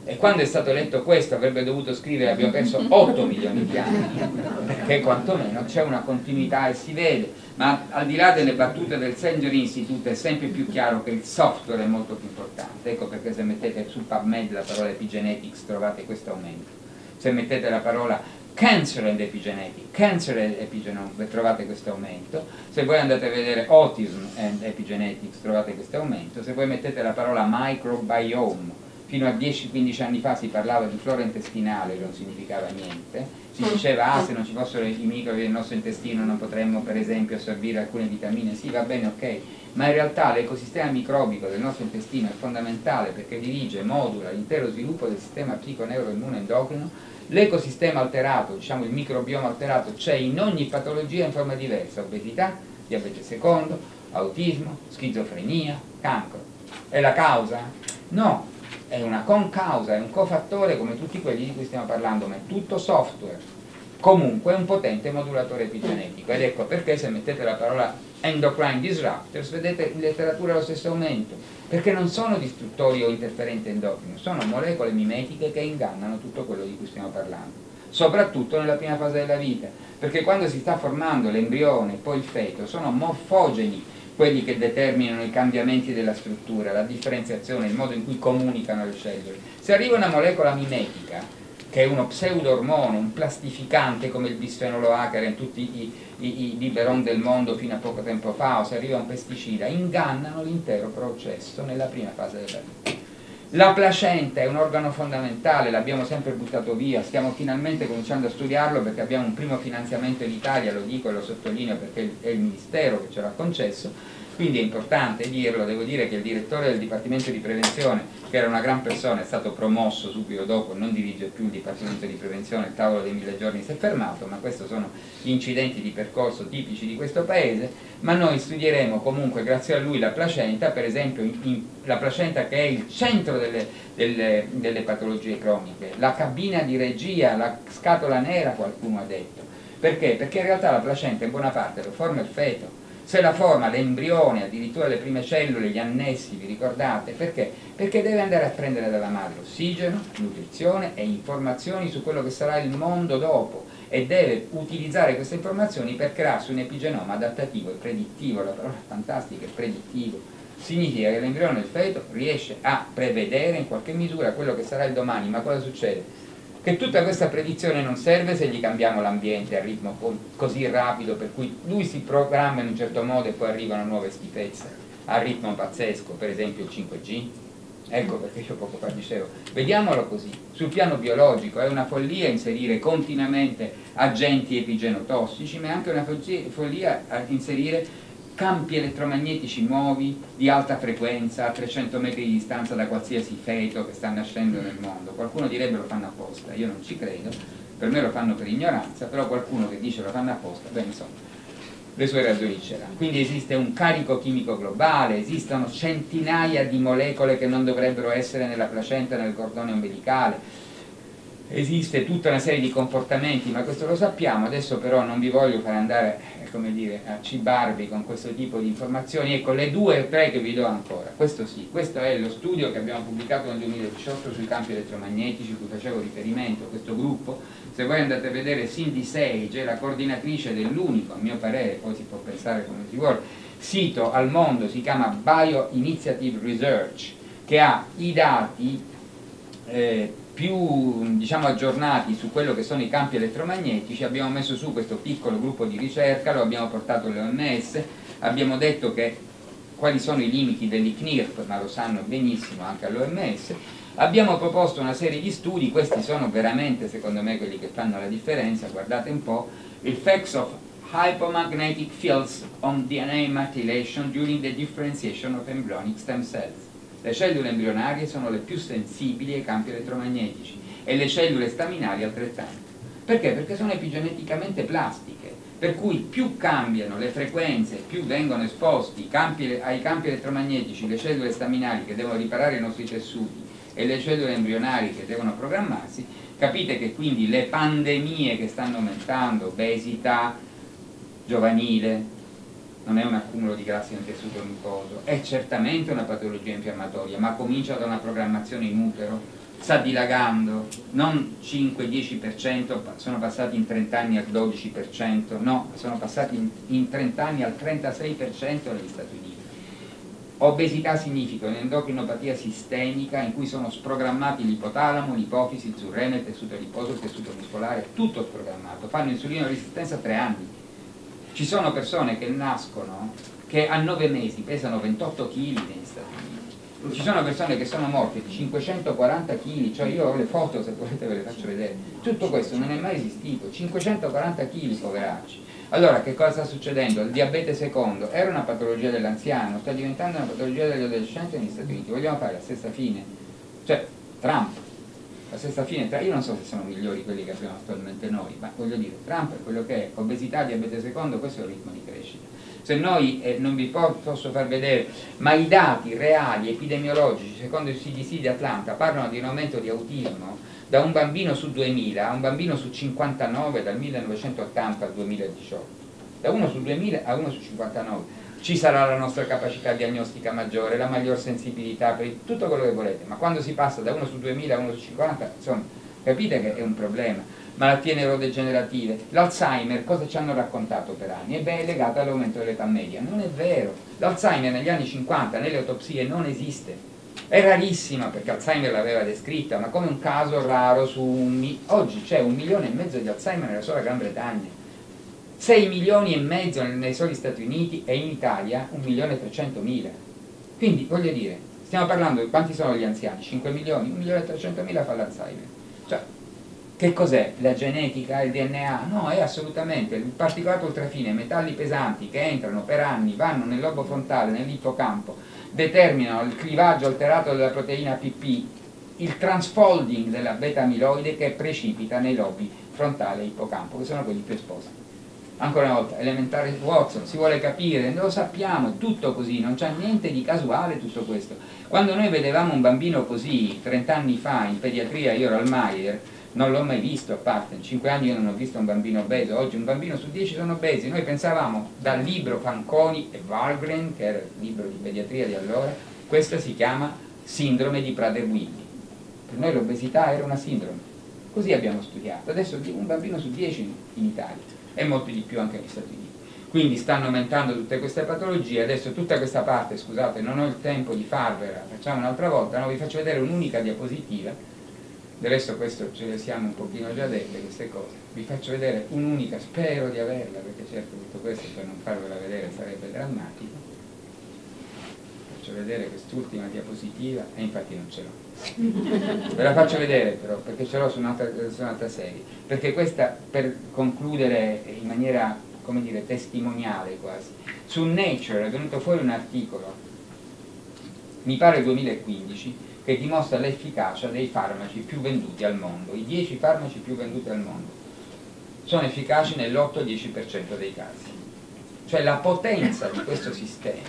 e quando è stato letto questo avrebbe dovuto scrivere abbiamo perso 8 milioni di anni. Perché quantomeno c'è una continuità e si vede. Ma al di là delle battute del Sanger Institute è sempre più chiaro che il software è molto più importante. Ecco perché se mettete su PubMed la parola epigenetics trovate questo aumento. Se mettete la parola cancer and epigenetic cancer and epigenome trovate questo aumento. Se voi andate a vedere autism and epigenetics trovate questo aumento. Se voi mettete la parola microbiome fino a 10-15 anni fa si parlava di flora intestinale che non significava niente, si mm. diceva ah se non ci fossero i microbi del nostro intestino non potremmo per esempio assorbire alcune vitamine, sì va bene ok, ma in realtà l'ecosistema microbico del nostro intestino è fondamentale perché dirige e modula l'intero sviluppo del sistema psico-neuroimmune endocrino, l'ecosistema alterato, diciamo il microbioma alterato c'è in ogni patologia in forma diversa, obesità, diabete secondo, autismo, schizofrenia, cancro. È la causa? No, è una concausa, è un cofattore come tutti quelli di cui stiamo parlando, ma è tutto software. Comunque è un potente modulatore epigenetico. Ed ecco perché se mettete la parola endocrine disruptors vedete in letteratura lo stesso aumento, perché non sono distruttori o interferenti endocrini, sono molecole mimetiche che ingannano tutto quello di cui stiamo parlando, soprattutto nella prima fase della vita, perché quando si sta formando l'embrione e poi il feto sono morfogeni quelli che determinano i cambiamenti della struttura, la differenziazione, il modo in cui comunicano le cellule. Se arriva una molecola mimetica, che è uno pseudo-ormone, un plastificante come il bisfenolo A che era in tutti i, i, i biberon del mondo fino a poco tempo fa, o se arriva un pesticida, ingannano l'intero processo nella prima fase della vita. La placenta è un organo fondamentale, l'abbiamo sempre buttato via, stiamo finalmente cominciando a studiarlo perché abbiamo un primo finanziamento in Italia, lo dico e lo sottolineo perché è il Ministero che ce l'ha concesso, quindi è importante dirlo, devo dire che il direttore del Dipartimento di Prevenzione, che era una gran persona, è stato promosso subito dopo, non dirige più il Dipartimento di Prevenzione, il tavolo dei mille giorni si è fermato, ma questi sono gli incidenti di percorso tipici di questo paese, ma noi studieremo comunque grazie a lui la placenta, per esempio in, in, la placenta che è il centro delle, delle, delle patologie croniche, la cabina di regia, la scatola nera qualcuno ha detto, perché? Perché in realtà la placenta in buona parte lo forma il feto, se la forma l'embrione, addirittura le prime cellule, gli annessi, vi ricordate? Perché? Perché deve andare a prendere dalla madre ossigeno, nutrizione e informazioni su quello che sarà il mondo dopo e deve utilizzare queste informazioni per crearsi un epigenoma adattativo e predittivo, la parola fantastica è predittivo, significa che l'embrione del feto riesce a prevedere in qualche misura quello che sarà il domani, ma cosa succede? Che tutta questa predizione non serve se gli cambiamo l'ambiente a ritmo così rapido per cui lui si programma in un certo modo e poi arrivano nuove schifezze a ritmo pazzesco, per esempio il 5G ecco perché io poco fa dicevo vediamolo così, sul piano biologico è una follia inserire continuamente agenti epigenotossici ma è anche una follia inserire campi elettromagnetici nuovi di alta frequenza a 300 metri di distanza da qualsiasi feto che sta nascendo nel mondo. Qualcuno direbbe lo fanno apposta, io non ci credo, per me lo fanno per ignoranza, però qualcuno che dice lo fanno apposta, beh insomma, le sue ragioni c'erano. Quindi esiste un carico chimico globale, esistono centinaia di molecole che non dovrebbero essere nella placenta, nel cordone ombelicale, esiste tutta una serie di comportamenti, ma questo lo sappiamo, adesso però non vi voglio fare andare come dire, a cibarvi con questo tipo di informazioni, ecco le due o tre che vi do ancora, questo sì, questo è lo studio che abbiamo pubblicato nel 2018 sui campi elettromagnetici, cui facevo riferimento, questo gruppo, se voi andate a vedere Cindy Sage, la coordinatrice dell'unico, a mio parere, poi si può pensare come si vuole, sito al mondo, si chiama Bioinitiative Research, che ha i dati eh, più diciamo, aggiornati su quello che sono i campi elettromagnetici, abbiamo messo su questo piccolo gruppo di ricerca, lo abbiamo portato all'OMS, abbiamo detto che quali sono i limiti dell'ICNIRP, ma lo sanno benissimo anche all'OMS, abbiamo proposto una serie di studi, questi sono veramente secondo me quelli che fanno la differenza, guardate un po', effects of hypomagnetic fields on DNA methylation during the differentiation of embryonic stem cells le cellule embrionarie sono le più sensibili ai campi elettromagnetici e le cellule staminali altrettanto. Perché? Perché sono epigeneticamente plastiche, per cui più cambiano le frequenze, più vengono esposti campi, ai campi elettromagnetici le cellule staminali che devono riparare i nostri tessuti e le cellule embrionali che devono programmarsi, capite che quindi le pandemie che stanno aumentando, obesità giovanile, non è un accumulo di grassi nel tessuto mucoso, è certamente una patologia infiammatoria, ma comincia da una programmazione in utero, sta dilagando, non 5-10%, sono passati in 30 anni al 12%, no, sono passati in, in 30 anni al 36% negli Stati Uniti. Obesità significa un'endocrinopatia sistemica in cui sono sprogrammati l'ipotalamo, l'ipofisi, il surrene, il tessuto adiposo, il tessuto muscolare, tutto sprogrammato. Fanno insulino resistenza tre anni. Ci sono persone che nascono che a 9 mesi pesano 28 kg negli Stati Uniti. Ci sono persone che sono morte di 540 kg, cioè io ho le foto se volete ve le faccio vedere. Tutto questo non è mai esistito, 540 kg poveracci. Allora che cosa sta succedendo? Il diabete secondo era una patologia dell'anziano, sta diventando una patologia degli adolescenti negli Stati Uniti, vogliamo fare la stessa fine? Cioè Trump, la stessa fine, io non so se sono migliori quelli che abbiamo attualmente noi, ma voglio dire, Trump è quello che è, obesità, diabete secondo, questo è il ritmo di crescita. Se noi, eh, non vi posso far vedere, ma i dati reali, epidemiologici, secondo il CDC di Atlanta, parlano di un aumento di autismo da un bambino su 2000 a un bambino su 59 dal 1980 al 2018 da uno su 2000 a uno su 59 ci sarà la nostra capacità diagnostica maggiore, la maggior sensibilità per tutto quello che volete, ma quando si passa da 1 su 2000 a 1 su 50, insomma, capite che è un problema. Malattie neurodegenerative, l'Alzheimer, cosa ci hanno raccontato per anni? E beh, è legato all'aumento dell'età media. Non è vero. L'Alzheimer negli anni 50 nelle autopsie non esiste è rarissima perché Alzheimer l'aveva descritta, ma come un caso raro su un... Oggi c'è un milione e mezzo di Alzheimer nella sola Gran Bretagna, 6 milioni e mezzo nei soli Stati Uniti e in Italia 1 milione e 300 mila. Quindi voglio dire, stiamo parlando di quanti sono gli anziani? 5 milioni? 1 milione e 300 mila fa l'Alzheimer. Cioè, che cos'è? La genetica, il DNA? No, è assolutamente il particolato ultrafine, metalli pesanti che entrano per anni, vanno nel lobo frontale, nell'ippocampo, determinano il clivaggio alterato della proteina PP, il transfolding della beta-amiloide che precipita nei lobi frontale e ippocampo, che sono quelli più esposti. Ancora una volta, elementare Watson, si vuole capire, lo sappiamo, è tutto così, non c'è niente di casuale tutto questo. Quando noi vedevamo un bambino così, 30 anni fa, in pediatria, io ero al Maier, non l'ho mai visto a parte, in 5 anni io non ho visto un bambino obeso, oggi un bambino su 10 sono obesi, noi pensavamo dal libro Fanconi e Walgren, che era il libro di pediatria di allora, questo si chiama sindrome di Prader-Willi, per noi l'obesità era una sindrome, così abbiamo studiato, adesso un bambino su 10 in Italia e molti di più anche negli Stati Uniti. Quindi stanno aumentando tutte queste patologie, adesso tutta questa parte, scusate, non ho il tempo di farvela, facciamo un'altra volta, no, vi faccio vedere un'unica diapositiva. Del resto questo ce le siamo un pochino già dette queste cose. Vi faccio vedere un'unica, spero di averla perché certo tutto questo per non farvela vedere sarebbe drammatico faccio vedere quest'ultima diapositiva e infatti non ce l'ho ve la faccio vedere però perché ce l'ho su un'altra, un'altra serie perché questa per concludere in maniera come dire testimoniale quasi su Nature è venuto fuori un articolo mi pare 2015 che dimostra l'efficacia dei farmaci più venduti al mondo. I 10 farmaci più venduti al mondo sono efficaci nell'8-10% dei casi. Cioè la potenza di questo sistema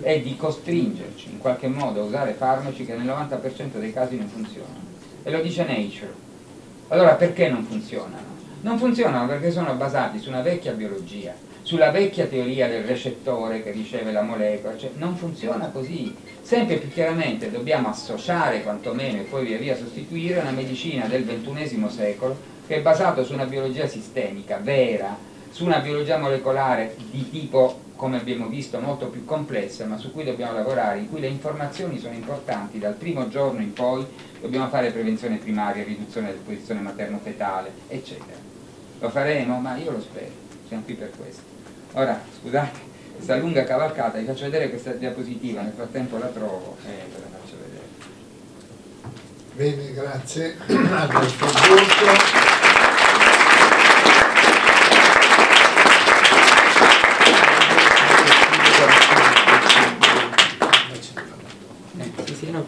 è di costringerci in qualche modo a usare farmaci che nel 90% dei casi non funzionano. E lo dice Nature. Allora perché non funzionano? Non funzionano perché sono basati su una vecchia biologia sulla vecchia teoria del recettore che riceve la molecola, cioè non funziona così. Sempre più chiaramente dobbiamo associare quantomeno e poi via via sostituire una medicina del XXI secolo che è basata su una biologia sistemica vera, su una biologia molecolare di tipo, come abbiamo visto, molto più complessa, ma su cui dobbiamo lavorare, in cui le informazioni sono importanti, dal primo giorno in poi dobbiamo fare prevenzione primaria, riduzione dell'esposizione materno-fetale, eccetera. Lo faremo? Ma io lo spero, siamo qui per questo. Ora, scusate, questa lunga cavalcata, vi faccio vedere questa diapositiva, nel frattempo la trovo e ve la faccio vedere. Bene, grazie [clears throat]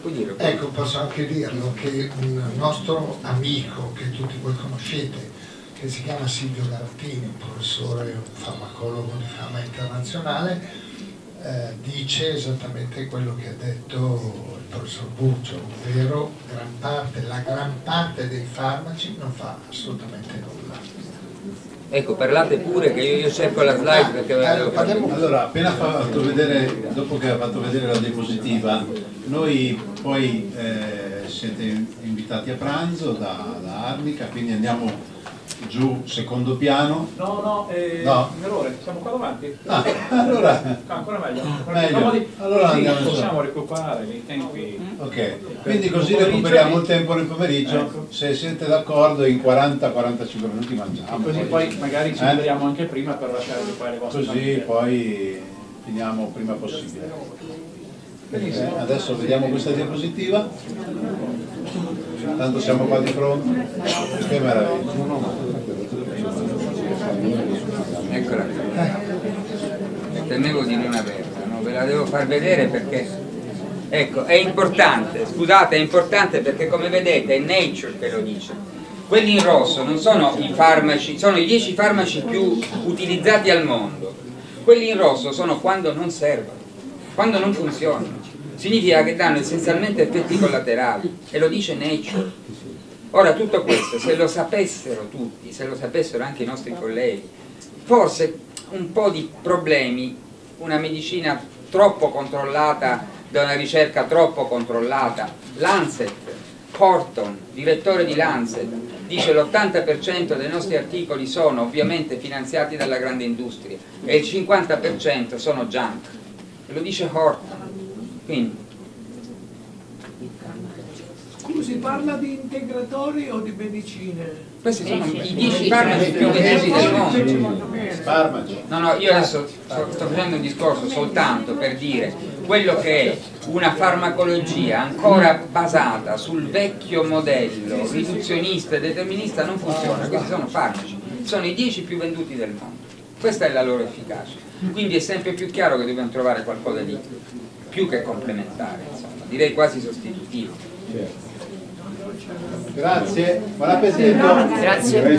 a questo punto. Ecco, posso anche dirlo che un nostro amico che tutti voi conoscete, che si chiama Silvio Garattini, un professore, un farmacologo di fama internazionale, eh, dice esattamente quello che ha detto il professor Burcio, ovvero gran parte, la gran parte dei farmaci non fa assolutamente nulla. Ecco, parlate pure che io, io cerco la slide perché allora, parliamo... allora, appena fatto vedere, dopo che ha fatto vedere la diapositiva, noi poi eh, siete invitati a pranzo da, da Arnica, quindi andiamo giù secondo piano. No, no, eh, No. un errore, siamo qua davanti. Ah, allora, Ah, ancora meglio. Meglio. Comodi, Allora possiamo recuperare i tempi. ok, quindi così recuperiamo e- il tempo nel pomeriggio, Ecco. se siete d'accordo in 40-45 minuti mangiamo. Così poi magari ci Eh? vedremo anche prima per lasciarvi fare le vostre Così famiglie. poi finiamo prima possibile. Eh, adesso vediamo questa diapositiva. Tanto siamo qua di fronte. Che meraviglia. Eccola qua. Temevo di non averla, no? ve la devo far vedere perché ecco, è importante, scusate, è importante perché come vedete è Nature che lo dice. Quelli in rosso non sono i farmaci, sono i 10 farmaci più utilizzati al mondo. Quelli in rosso sono quando non servono, quando non funzionano. Significa che danno essenzialmente effetti collaterali e lo dice Nature. Ora tutto questo, se lo sapessero tutti, se lo sapessero anche i nostri colleghi, forse un po' di problemi, una medicina troppo controllata da una ricerca troppo controllata, Lancet, Horton, direttore di Lancet, dice l'80% dei nostri articoli sono ovviamente finanziati dalla grande industria e il 50% sono junk, lo dice Horton. Quindi, Scusi, parla di integratori o di medicine? questi sono i 10 farmaci più venduti del mondo. Farmaci. No, no, io adesso sto, sto facendo un discorso soltanto per dire quello che è una farmacologia ancora basata sul vecchio modello riduzionista e determinista non funziona, questi sono farmaci, sono i 10 più venduti del mondo, questa è la loro efficacia, quindi è sempre più chiaro che dobbiamo trovare qualcosa di più che complementare, insomma, direi quasi sostitutivo. Grazie, buon appetito. Grazie.